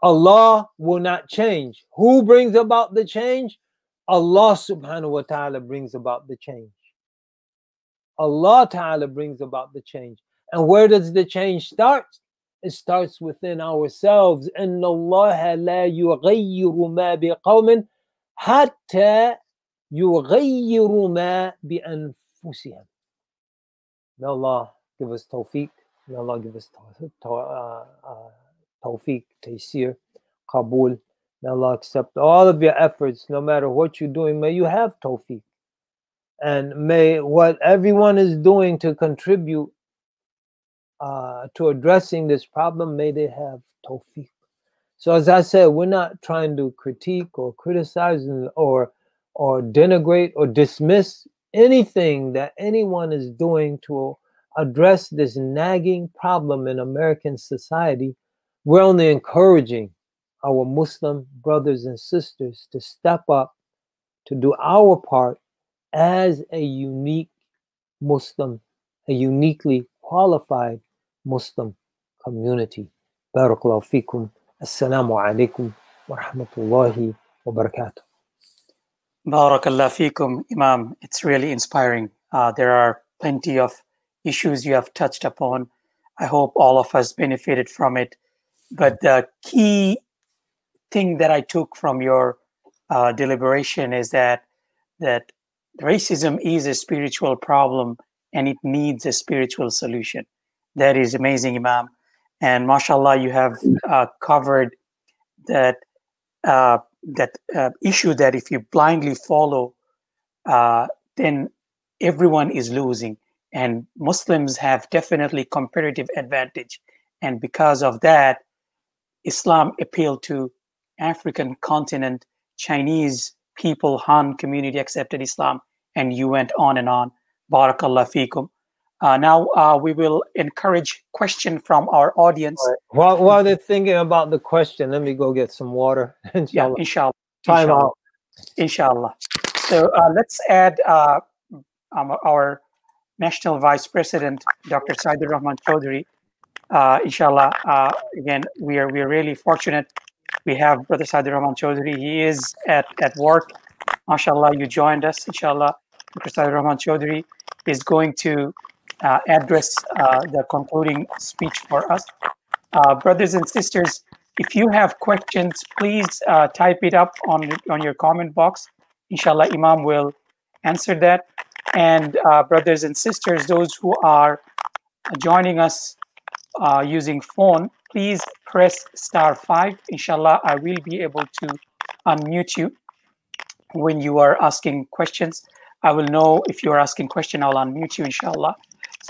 Speaker 4: Allah will not change. Who brings about the change? Allah subhanahu wa ta'ala brings about the change. Allah Ta'ala brings about the change. And where does the change start? It starts within ourselves. إِنَّ اللَّهَ لَا يُغَيِّرُ مَا بِقَوْمٍ حَتَّى يُغَيِّرُ مَا بِأَنفُسِهِمْ May Allah give us tawfiq. May Allah give us uh, uh, tawfiq, taysir, kabul. May Allah accept all of your efforts, no matter what you're doing. May you have tawfiq and may what everyone is doing to contribute uh, to addressing this problem, may they have tawfiq. So as I said, we're not trying to critique or criticize or or denigrate or dismiss anything that anyone is doing to address this nagging problem in American society. We're only encouraging our Muslim brothers and sisters to step up, to do our part as a unique Muslim, a uniquely qualified Muslim community. Barakallahu fikum. Assalamu alaikum wa rahmatullahi wa barakatuh.
Speaker 1: Barakallahu fikum, Imam. It's really inspiring. Uh, there are plenty of issues you have touched upon. I hope all of us benefited from it. But the key thing that I took from your uh, deliberation is that that racism is a spiritual problem and it needs a spiritual solution. That is amazing, Imam. And mashallah, you have mm. uh, covered that uh, that uh, issue that if you blindly follow, uh, then everyone is losing. And Muslims have definitely comparative advantage. And because of that, Islam appealed to African continent, Chinese people, Han community accepted Islam, and you went on and on. Barakallah fikum. Uh, now uh, we will encourage question from our audience. Right. While, while they're thinking about the question, let me go get some water. inshallah. Yeah, inshallah. Time inshallah. out. Inshallah. So uh, let's add uh, um, our National Vice President, Dr. Saidur Rahman Chowdhury. Uh, inshallah, uh, again, we are, we are really fortunate we have Brother Saidur Rahman Chowdhury. He is at, at work. Mashallah, you joined us. Inshallah, Brother Saidur Rahman Chowdhury is going to uh, address uh, the concluding speech for us. Uh, brothers and sisters, if you have questions, please uh, type it up on, on your comment box. Inshallah, Imam will answer that. And uh, brothers and sisters, those who are joining us uh, using phone, please press star five. Inshallah, I will be able to unmute you when you are asking questions. I will know if you're asking question, I'll unmute you, inshallah.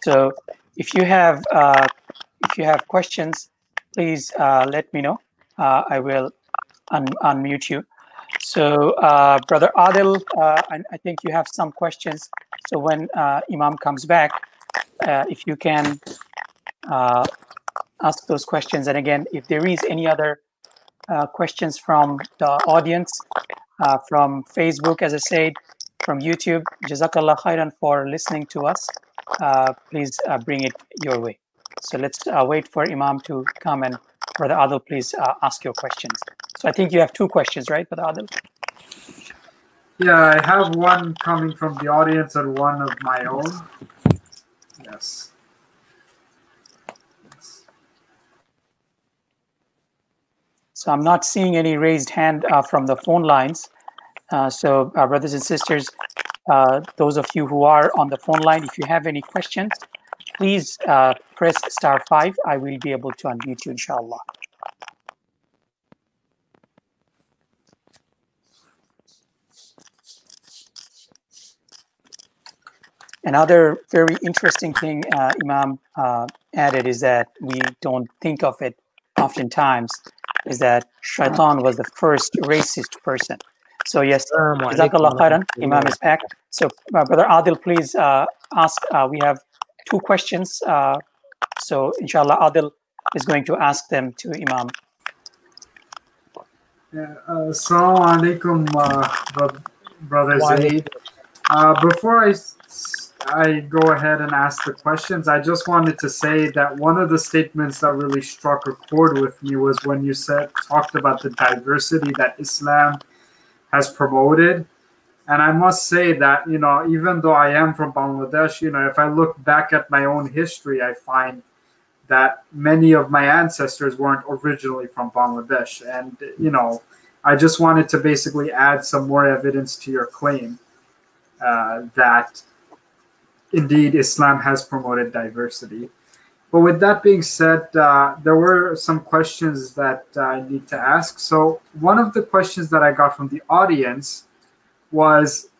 Speaker 1: So if you have uh, if you have questions, please uh, let me know. Uh, I will un unmute you. So uh, Brother Adil, I, uh, I, think you have some questions. So when uh, Imam comes back, if you can ask those questions. And again, if there is any other uh, questions from the audience, uh, from Facebook, as I said, from YouTube, Jazakallah khairan for listening to us. Uh, please uh, bring it your way. So let's uh, wait for Imam to come and Brother Adil, please uh, ask your questions. So I think you have two questions, right, Brother Adil?
Speaker 3: Yeah, I have one coming from the audience and one of my own.
Speaker 1: Yes. So I'm not seeing any raised hand uh, from the phone lines. Uh, so uh, brothers and sisters, uh, those of you who are on the phone line, if you have any questions, please uh, press star five. I will be able to unmute you, inshallah. Another very interesting thing uh, Imam added is that we don't think of it oftentimes is that shaitan was the first racist person. So yes, Jazakallah khairan, Imam is back. So uh, Brother Adil, please uh, ask. Uh, we have two questions. Uh, so inshallah, Adil is going to ask them to Imam.
Speaker 3: Yeah, uh, Assalamu alaikum, uh, brother Zaid. before I I go ahead and ask the questions, I just wanted to say that one of the statements that really struck a chord with me was when you said talked about the diversity that Islam has promoted. And I must say that, you know, even though I am from Bangladesh, you know, if I look back at my own history, I find that many of my ancestors weren't originally from Bangladesh. And, you know, I just wanted to basically add some more evidence to your claim uh, that indeed, Islam has promoted diversity. But with that being said, uh, there were some questions that uh, I need to ask. So, one of the questions that I got from the audience was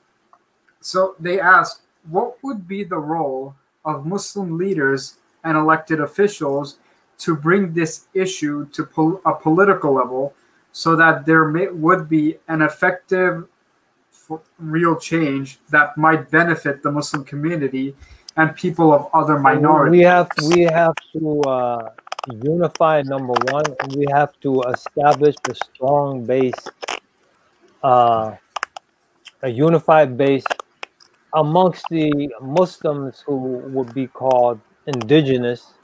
Speaker 3: so they asked, what would be the role of Muslim leaders and elected officials to bring this issue to pol- a political level so that there may- would be an effective real change that might benefit the Muslim community and people of other minorities. We have we
Speaker 4: have to uh, unify number one, and we have to establish a strong base, uh, a unified base amongst the Muslims who would be called indigenous,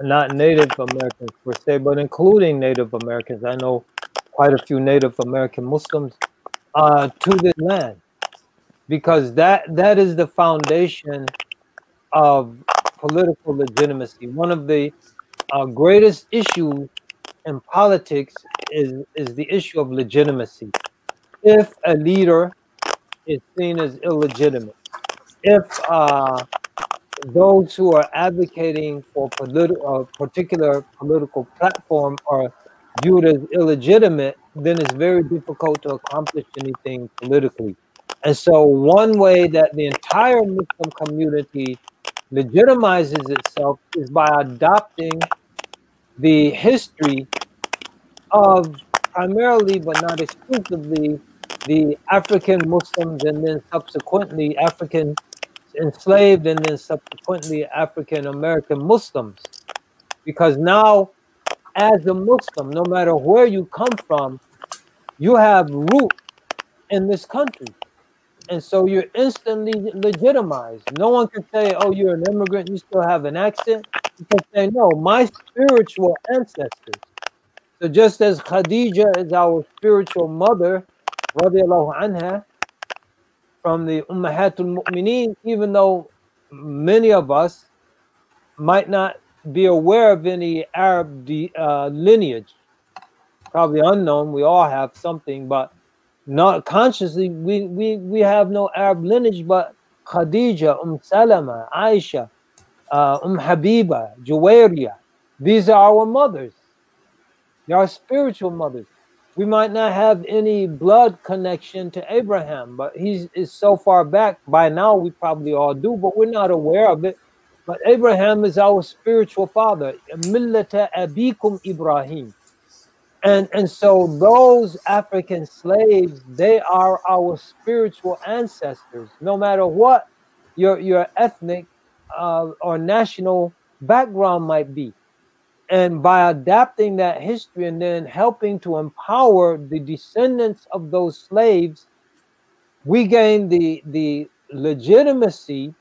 Speaker 4: not Native Americans per se, but including Native Americans. I know quite a few Native American Muslims uh, to the land because that that is the foundation of political legitimacy. One of the uh, greatest issues in politics is is the issue of legitimacy. If a leader is seen as illegitimate, if uh, those who are advocating for politi- a uh, particular political platform are viewed as illegitimate, then it's very difficult to accomplish anything politically. And so, one way that the entire Muslim community legitimizes itself is by adopting the history of primarily, but not exclusively, the African Muslims and then subsequently African enslaved and then subsequently African American Muslims. Because now as a Muslim, no matter where you come from, you have root in this country. And so you're instantly legitimized. No one can say, oh, you're an immigrant, you still have an accent. You can say, no, my spiritual ancestors. So just as Khadija is our spiritual mother, radiallahu anha, from the Ummahatul Mu'mineen, even though many of us might not be aware of any Arab de, uh, lineage. Probably unknown. We all have something, but not consciously. We we we have no Arab lineage, but Khadija, Um Salama, Aisha, uh, Um Habiba, Juwairia. These are our mothers. They are spiritual mothers. We might not have any blood connection to Abraham, but he is so far back. By now, we probably all do, but we're not aware of it but Abraham is our spiritual father. Millata abikum Ibrahim. And, and so those African slaves, they are our spiritual ancestors, no matter what your, your ethnic uh, or national background might be. And by adapting that history and then helping to empower the descendants of those slaves, we gain the, the legitimacy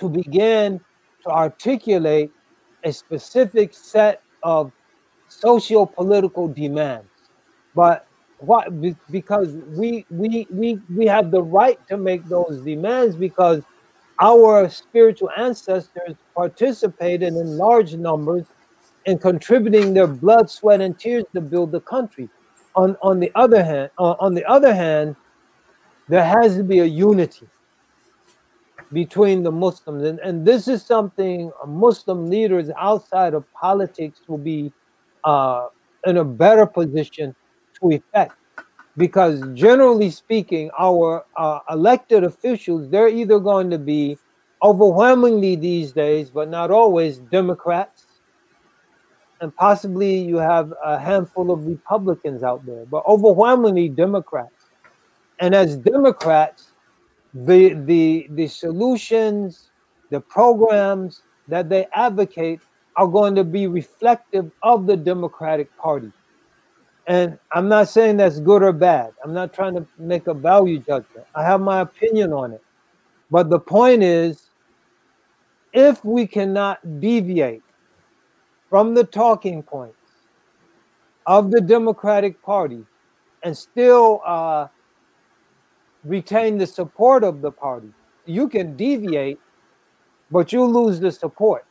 Speaker 4: to begin to articulate a specific set of socio-political demands. But why? Because we we we we have the right to make those demands because our spiritual ancestors participated in large numbers in contributing their blood, sweat, and tears to build the country. On on the other hand, uh, on the other hand, there has to be a unity between the Muslims. And, and this is something Muslim leaders outside of politics will be uh, in a better position to effect. Because generally speaking, our uh, elected officials, they're either going to be overwhelmingly these days, but not always, Democrats. And possibly you have a handful of Republicans out there, but overwhelmingly Democrats. And as Democrats, the the the solutions, the programs that they advocate are going to be reflective of the Democratic Party. And I'm not saying that's good or bad. I'm not trying to make a value judgment. I have my opinion on it. But the point is if we cannot deviate from the talking points of the Democratic Party and still uh, retain the support of the party. You can deviate, but you lose the support.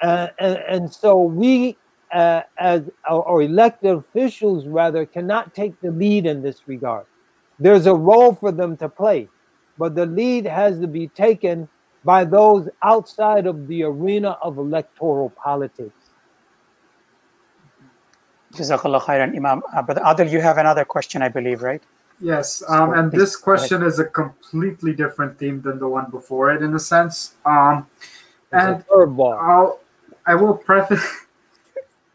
Speaker 4: Uh, and, and, so we, uh, as or elected officials rather, cannot take the lead in this regard. There's a role for them to play, but the lead has to be taken by those outside of the
Speaker 1: arena of electoral politics. Jazakallah khairan, Imam. Uh, Brother Adil, you have another question, I believe, right?
Speaker 3: Yes, um, and this question is a completely different theme than the one before it, in a sense. Um, and I'll, I will preface.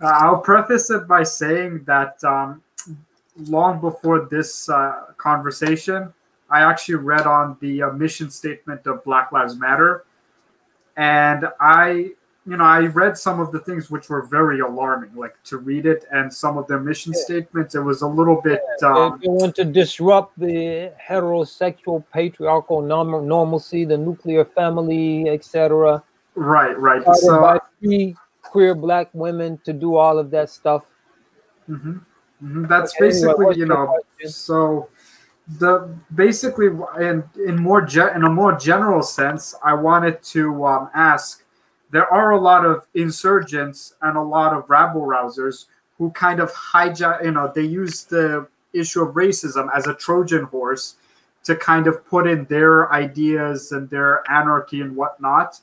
Speaker 3: Uh, I'll preface it by saying that um, long before this uh, conversation, I actually read on the uh, mission statement of Black Lives Matter, and I you know, I read some of the things which were very alarming, like to read it and some of their mission yeah. statements. It was a little bit. Um, they want to disrupt the heterosexual
Speaker 4: patriarchal norm- normalcy, the nuclear family, etc. Right, right. so, by three queer black women to do all of that stuff.
Speaker 3: Mm-hmm. Mm-hmm. That's okay, basically, anyway, you know, so the basically, and in, in more ge- in a more general sense, I wanted to um, ask there are a lot of insurgents and a lot of rabble rousers who kind of hijack, you know, they use the issue of racism as a Trojan horse to kind of put in their ideas and their anarchy and whatnot.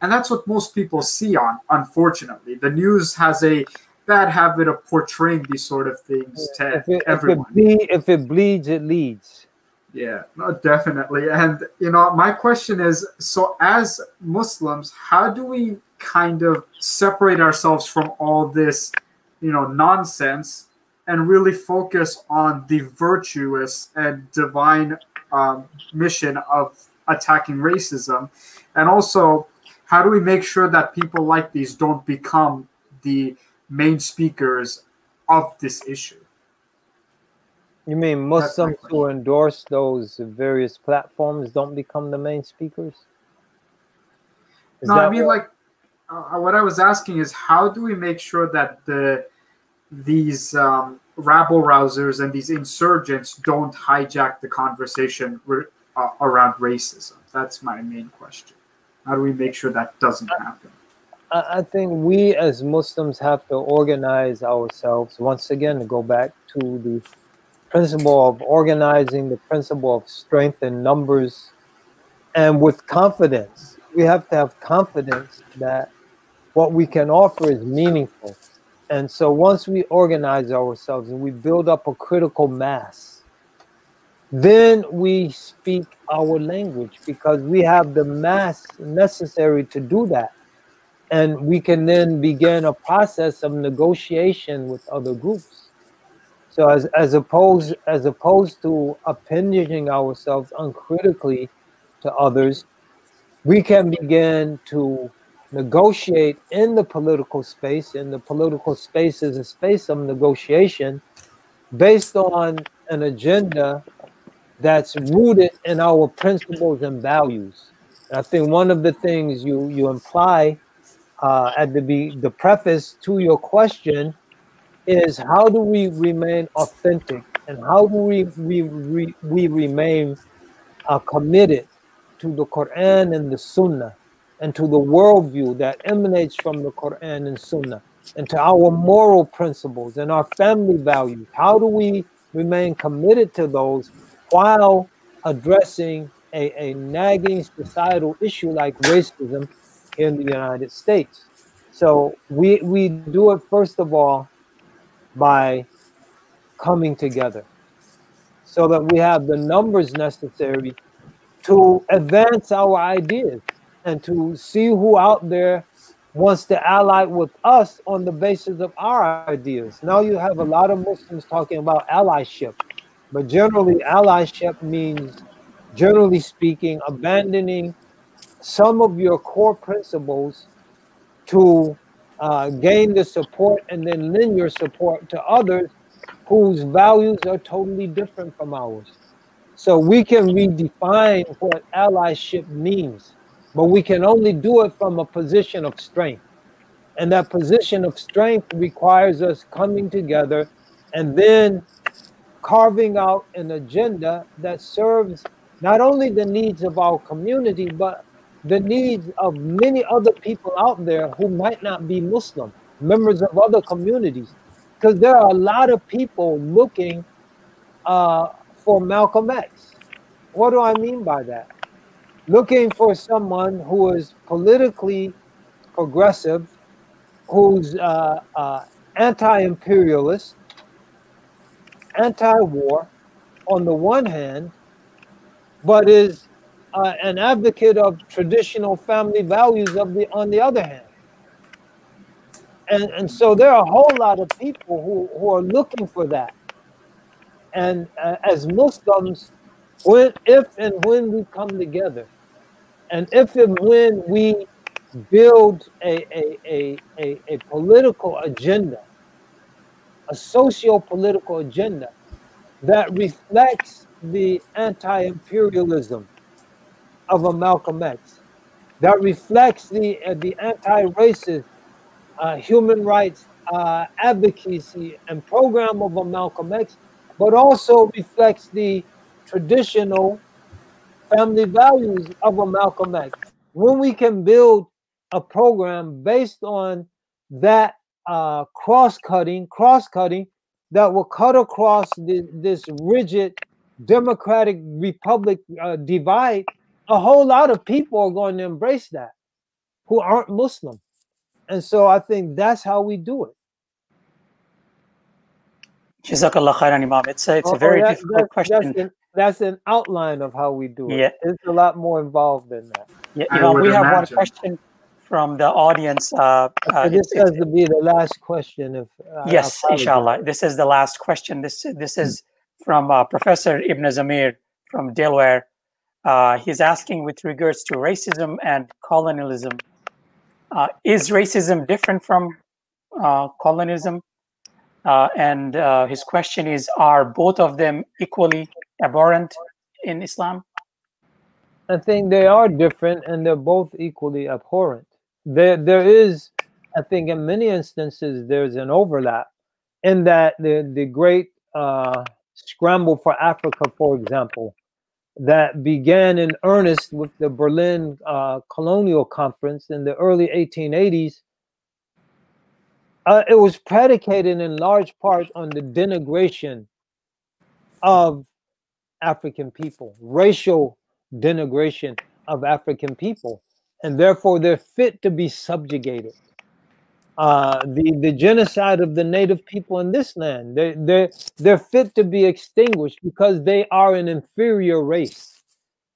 Speaker 3: And that's what most people see on, unfortunately. The news has a bad habit of portraying these sort of things to if it, everyone. If it, bleed, if it bleeds, it leads. Yeah, no, definitely. And you know, my question is: so, as Muslims, how do we kind of separate ourselves from all this, you know, nonsense, and really focus on the virtuous and divine um, mission of attacking racism, and also how do we make sure that people like these don't become the main speakers of this issue? You mean Muslims
Speaker 4: who endorse those various platforms don't become the main speakers? Is no, I mean what?
Speaker 3: like uh, what I was asking is how do we make sure that the these um, rabble rousers and these insurgents don't hijack the conversation re- uh, around racism? That's my main question. How do we make sure that doesn't happen?
Speaker 4: I think we as Muslims have to organize ourselves once again to go back to the principle of organizing, the principle of strength in numbers, and with confidence. We have to have confidence that what we can offer is meaningful. And so once we organize ourselves and we build up a critical mass, then we speak our language because we have the mass necessary to do that. And we can then begin a process of negotiation with other groups. So as, as opposed as opposed to appendaging ourselves uncritically to others, we can begin to negotiate in the political space, and the political space is a space of negotiation based on an agenda that's rooted in our principles and values. And I think one of the things you you imply uh, at the the preface to your question is how do we remain authentic and how do we, we, we, we remain uh, committed to the Quran and the Sunnah and to the worldview that emanates from the Quran and Sunnah and to our moral principles and our family values. How do we remain committed to those while addressing a, a nagging societal issue like racism in the United States? So we, we do it, first of all, by coming together so that we have the numbers necessary to advance our ideas and to see who out there wants to ally with us on the basis of our ideas. Now you have a lot of Muslims talking about allyship, but generally, allyship means, generally speaking, abandoning some of your core principles to uh, gain the support and then lend your support to others whose values are totally different from ours. So we can redefine what allyship means, but we can only do it from a position of strength. And that position of strength requires us coming together and then carving out an agenda that serves not only the needs of our community, but the needs of many other people out there who might not be Muslim, members of other communities, because there are a lot of people looking uh, for Malcolm X. What do I mean by that? Looking for someone who is politically progressive, who's uh, uh, anti imperialist, anti war on the one hand, but is uh, an advocate of traditional family values of the on the other hand and and so there are a whole lot of people who, who are looking for that and uh, as muslims when if and when we come together and if and when we build a, a, a, a, a political agenda a socio-political agenda that reflects the anti-imperialism of a Malcolm X that reflects the uh, the anti-racist uh, human rights uh, advocacy and program of a Malcolm X, but also reflects the traditional family values of a Malcolm X. When we can build a program based on that uh, cross-cutting, cross-cutting that will cut across the, this rigid democratic republic uh, divide a whole lot of people are going to embrace that who aren't Muslim. And so I think that's how we do it. Jazakallah
Speaker 1: khairan, Imam. It's a, it's oh, a oh, very difficult
Speaker 4: question. That's an, that's an, outline of how we do it. Yeah. it's a lot more involved than that. Yeah, Imam, we imagine. have one question from the
Speaker 1: audience. Uh, uh, this has
Speaker 4: to be the last question. If uh, Yes, inshallah.
Speaker 1: This is the last question. This, this is from uh, Professor Ibn Zamir from Delaware. Uh, he's asking with regards to racism and colonialism. Uh, is racism different from uh, colonialism? Uh, and uh, his question is Are both of them equally abhorrent in Islam? I think they are different and they're both equally abhorrent. There,
Speaker 4: there is, I think, in many instances, there's an overlap in that the, the great uh, scramble for Africa, for example, that began in earnest with the Berlin uh, Colonial Conference in the early 1880s, uh, it was predicated in large part on the denigration of African people, racial denigration of African people, and therefore they're fit to be subjugated uh, the the genocide of the native people in this land. They they they're fit to be extinguished because they are an inferior race.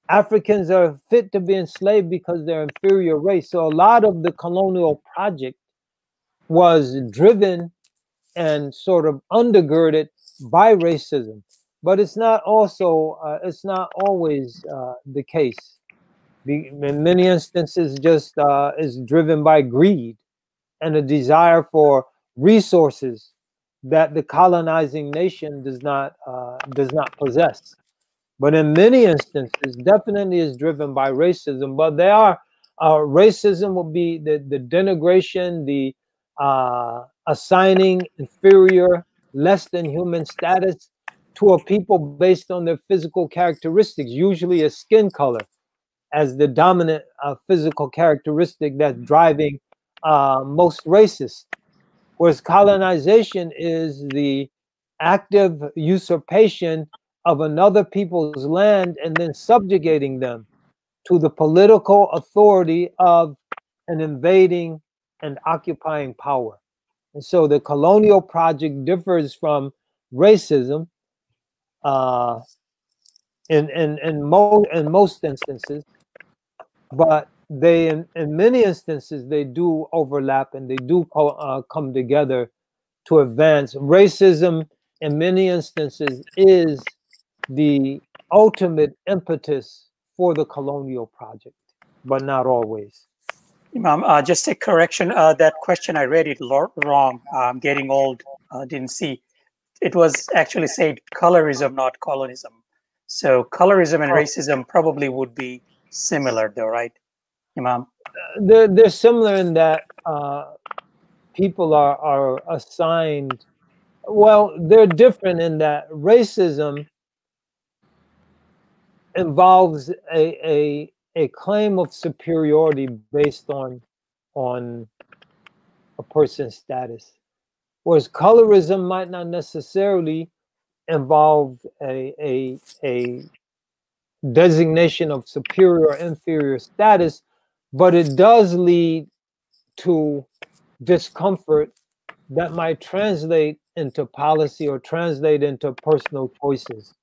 Speaker 4: Africans are fit to be enslaved because they're inferior race. So a lot of the colonial project was driven and sort of undergirded by racism. But it's not also uh, it's not always uh, the case. in many instances, just uh, is driven by greed and a desire for resources that the colonizing nation does not uh, does not possess. But in many instances, definitely is driven by racism. But they are uh, racism will be the the denigration, the uh, assigning inferior, less than human status to a people based on their physical characteristics, usually a skin color, as the dominant uh, physical characteristic that's driving uh, most racist. Whereas colonization is the active usurpation of another people's land and then subjugating them to the political authority of an invading and occupying power. And so the colonial project differs from racism uh, in, in, in, mo- in most instances, but they in, in many instances they do overlap and they do co- uh, come together to advance racism in many instances is the ultimate impetus
Speaker 1: for the colonial project but not always Imam, uh, just a correction. Uh, that question, I read it lo- wrong. I'm getting old. Uh, didn't see. It was actually said colorism, not colonism. So colorism and oh. racism probably would be similar, though, right? Imam? Uh, they're, they're similar in
Speaker 4: that uh, people are, are assigned, well, they're different in that racism involves a, a, a claim of superiority based on, on a person's status. Whereas colorism might not necessarily involve a, a, a designation of superior or inferior status, but it does lead to discomfort that might translate into policy or translate into personal choices.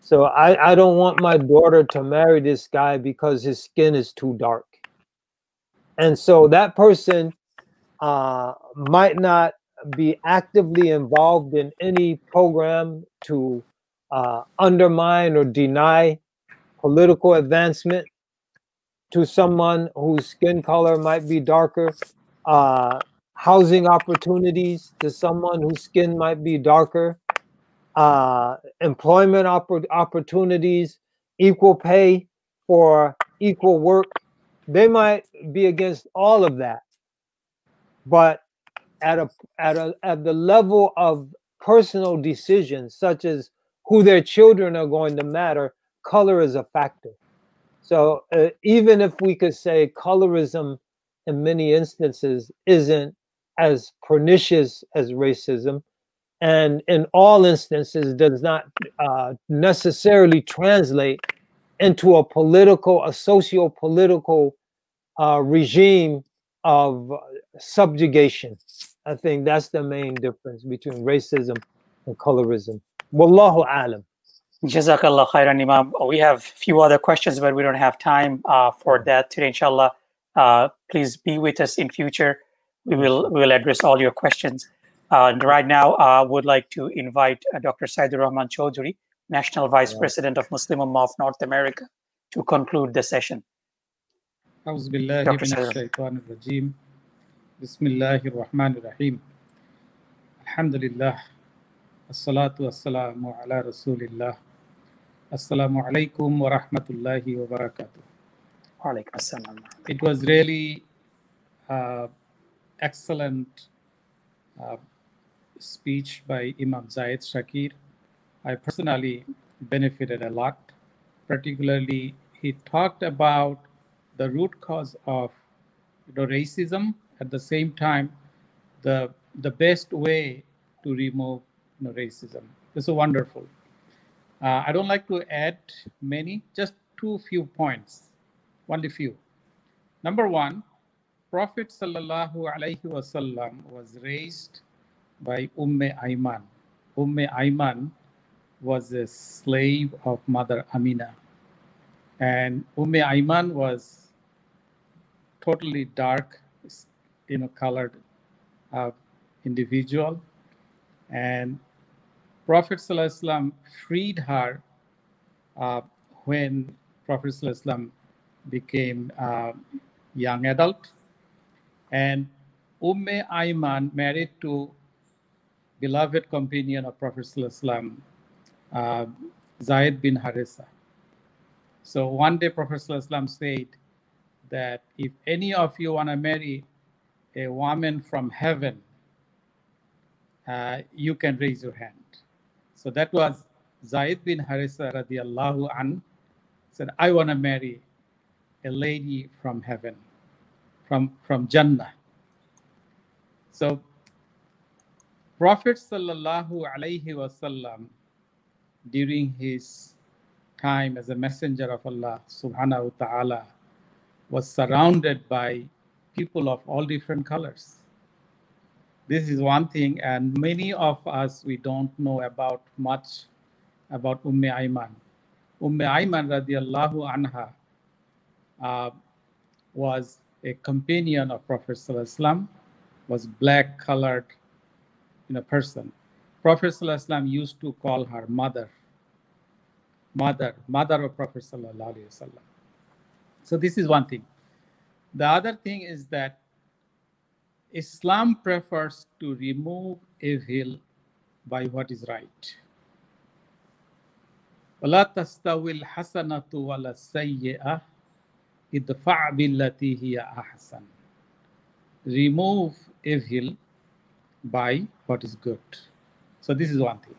Speaker 4: So I, I don't want my daughter to marry this guy because his skin is too dark. And so that person uh, might not be actively involved in any program to uh, undermine or deny political advancement, to someone whose skin color might be darker, uh, housing opportunities to someone whose skin might be darker, uh, employment opp- opportunities, equal pay for equal work. They might be against all of that, but at a at a at the level of personal decisions, such as who their children are going to matter, color is a factor. So uh, even if we could say colorism in many instances isn't as pernicious as racism, and in all instances does not uh, necessarily translate into a political, a socio-political uh, regime of subjugation. I think that's the main difference between racism and colorism. Wallahu alam.
Speaker 1: Jazakallah khairan, Imam. We have a few other questions, but we don't have time uh, for that today, inshallah. Uh, please be with us in future. We will, we will address all your questions. Uh, right now, I would like to invite uh, Dr. Saidur Rahman Chowdhury, National Vice yeah. President of Muslim Ummah of North America, to conclude the session. أعوذ بالله
Speaker 5: والسلام على رسول الله Assalamu alaikum wa rahmatullahi wa barakatuh. It was really uh, excellent uh, speech by Imam Zaid Shakir. I personally benefited a lot. Particularly, he talked about the root cause of you know, racism. At the same time, the the best way to remove you know, racism. It's wonderful. Uh, I don't like to add many, just two few points, only few. Number one, Prophet sallallahu alaihi wasallam was raised by Umme Ayman. Umme Ayman was a slave of Mother Amina. And Umme Ayman was totally dark, you know, colored uh, individual. And Prophet ﷺ freed her uh, when Prophet ﷺ became a uh, young adult. And Umm Ayman married to beloved companion of Prophet ﷺ, uh, Zaid bin Harisa. So one day Prophet ﷺ said that if any of you want to marry a woman from heaven, uh, you can raise your hand. So that was Zaid bin Harisa radiallahu an said, I want to marry a lady from heaven, from, from Jannah. So Prophet sallallahu alaihi wasallam during his time as a messenger of Allah subhanahu wa ta'ala was surrounded by people of all different colors this is one thing, and many of us, we don't know about much about Umm Ayman. Umm Ayman radiallahu anha uh, was a companion of Prophet Sallallahu was black colored in a person. Prophet Sallallahu used to call her mother, mother, mother of Prophet Sallallahu So this is one thing. The other thing is that Islam prefers to remove evil by what is right. ولا تستوي الحسنة ولا السيئة ادفع بالتي هي أحسن remove evil by what is good so this is one thing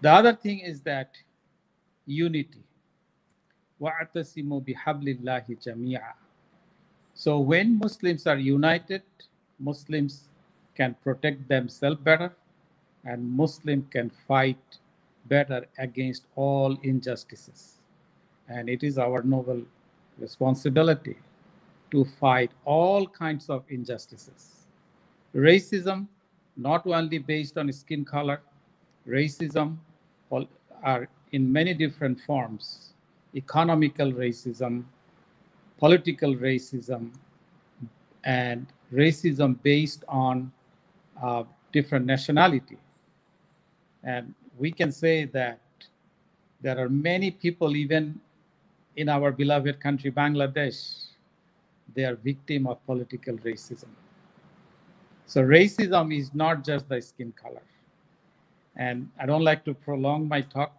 Speaker 5: the other thing is that unity واعتصموا بحبل الله جميعا so when Muslims are united, Muslims can protect themselves better and Muslim can fight better against all injustices. And it is our noble responsibility to fight all kinds of injustices. Racism, not only based on skin color, racism are in many different forms, economical racism, political racism and racism based on uh, different nationality. And we can say that there are many people, even in our beloved country, Bangladesh, they are victim of political racism. So racism is not just the skin color. And I don't like to prolong my talk.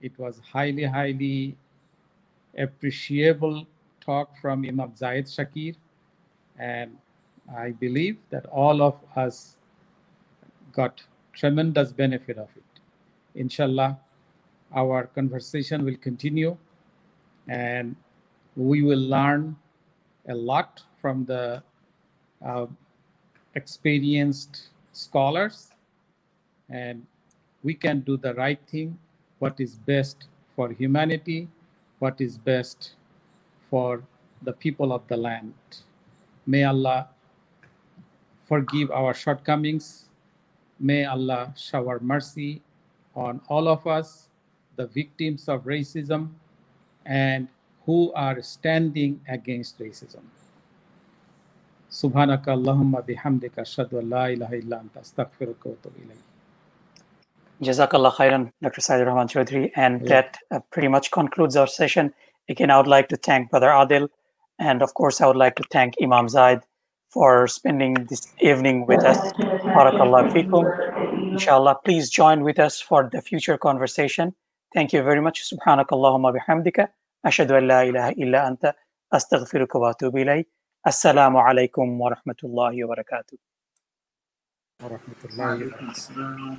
Speaker 5: It was highly, highly appreciable talk from Imam Zaid Shakir. And I believe that all of us got tremendous benefit of it. Inshallah, our conversation will continue and we will learn a lot from the uh, experienced scholars and we can do the right thing, what is best for humanity, what is best for the people of the land. May Allah forgive our shortcomings. May Allah shower mercy on all of us, the victims of racism, and who are standing against racism. سبحانك اللهم بحمدك أشهد أن لا إله إلا أنت أستغفرك وأتوب إليك.
Speaker 1: Jazakallah khairan, Dr. Said Rahman Chowdhury, and yeah. that uh, pretty much concludes our session. Again, I would like to thank Brother Adil. And of course, I would like to thank Imam Zaid for spending this evening with us. Barakallah fikum. Inshallah, please join with us for the future conversation. Thank you very much. Subhanakallahumma bihamdika. Ashadu an la ilaha illa anta. Astaghfiruka wa atubu ilayh. Assalamu alaikum wa rahmatullahi wa barakatuh.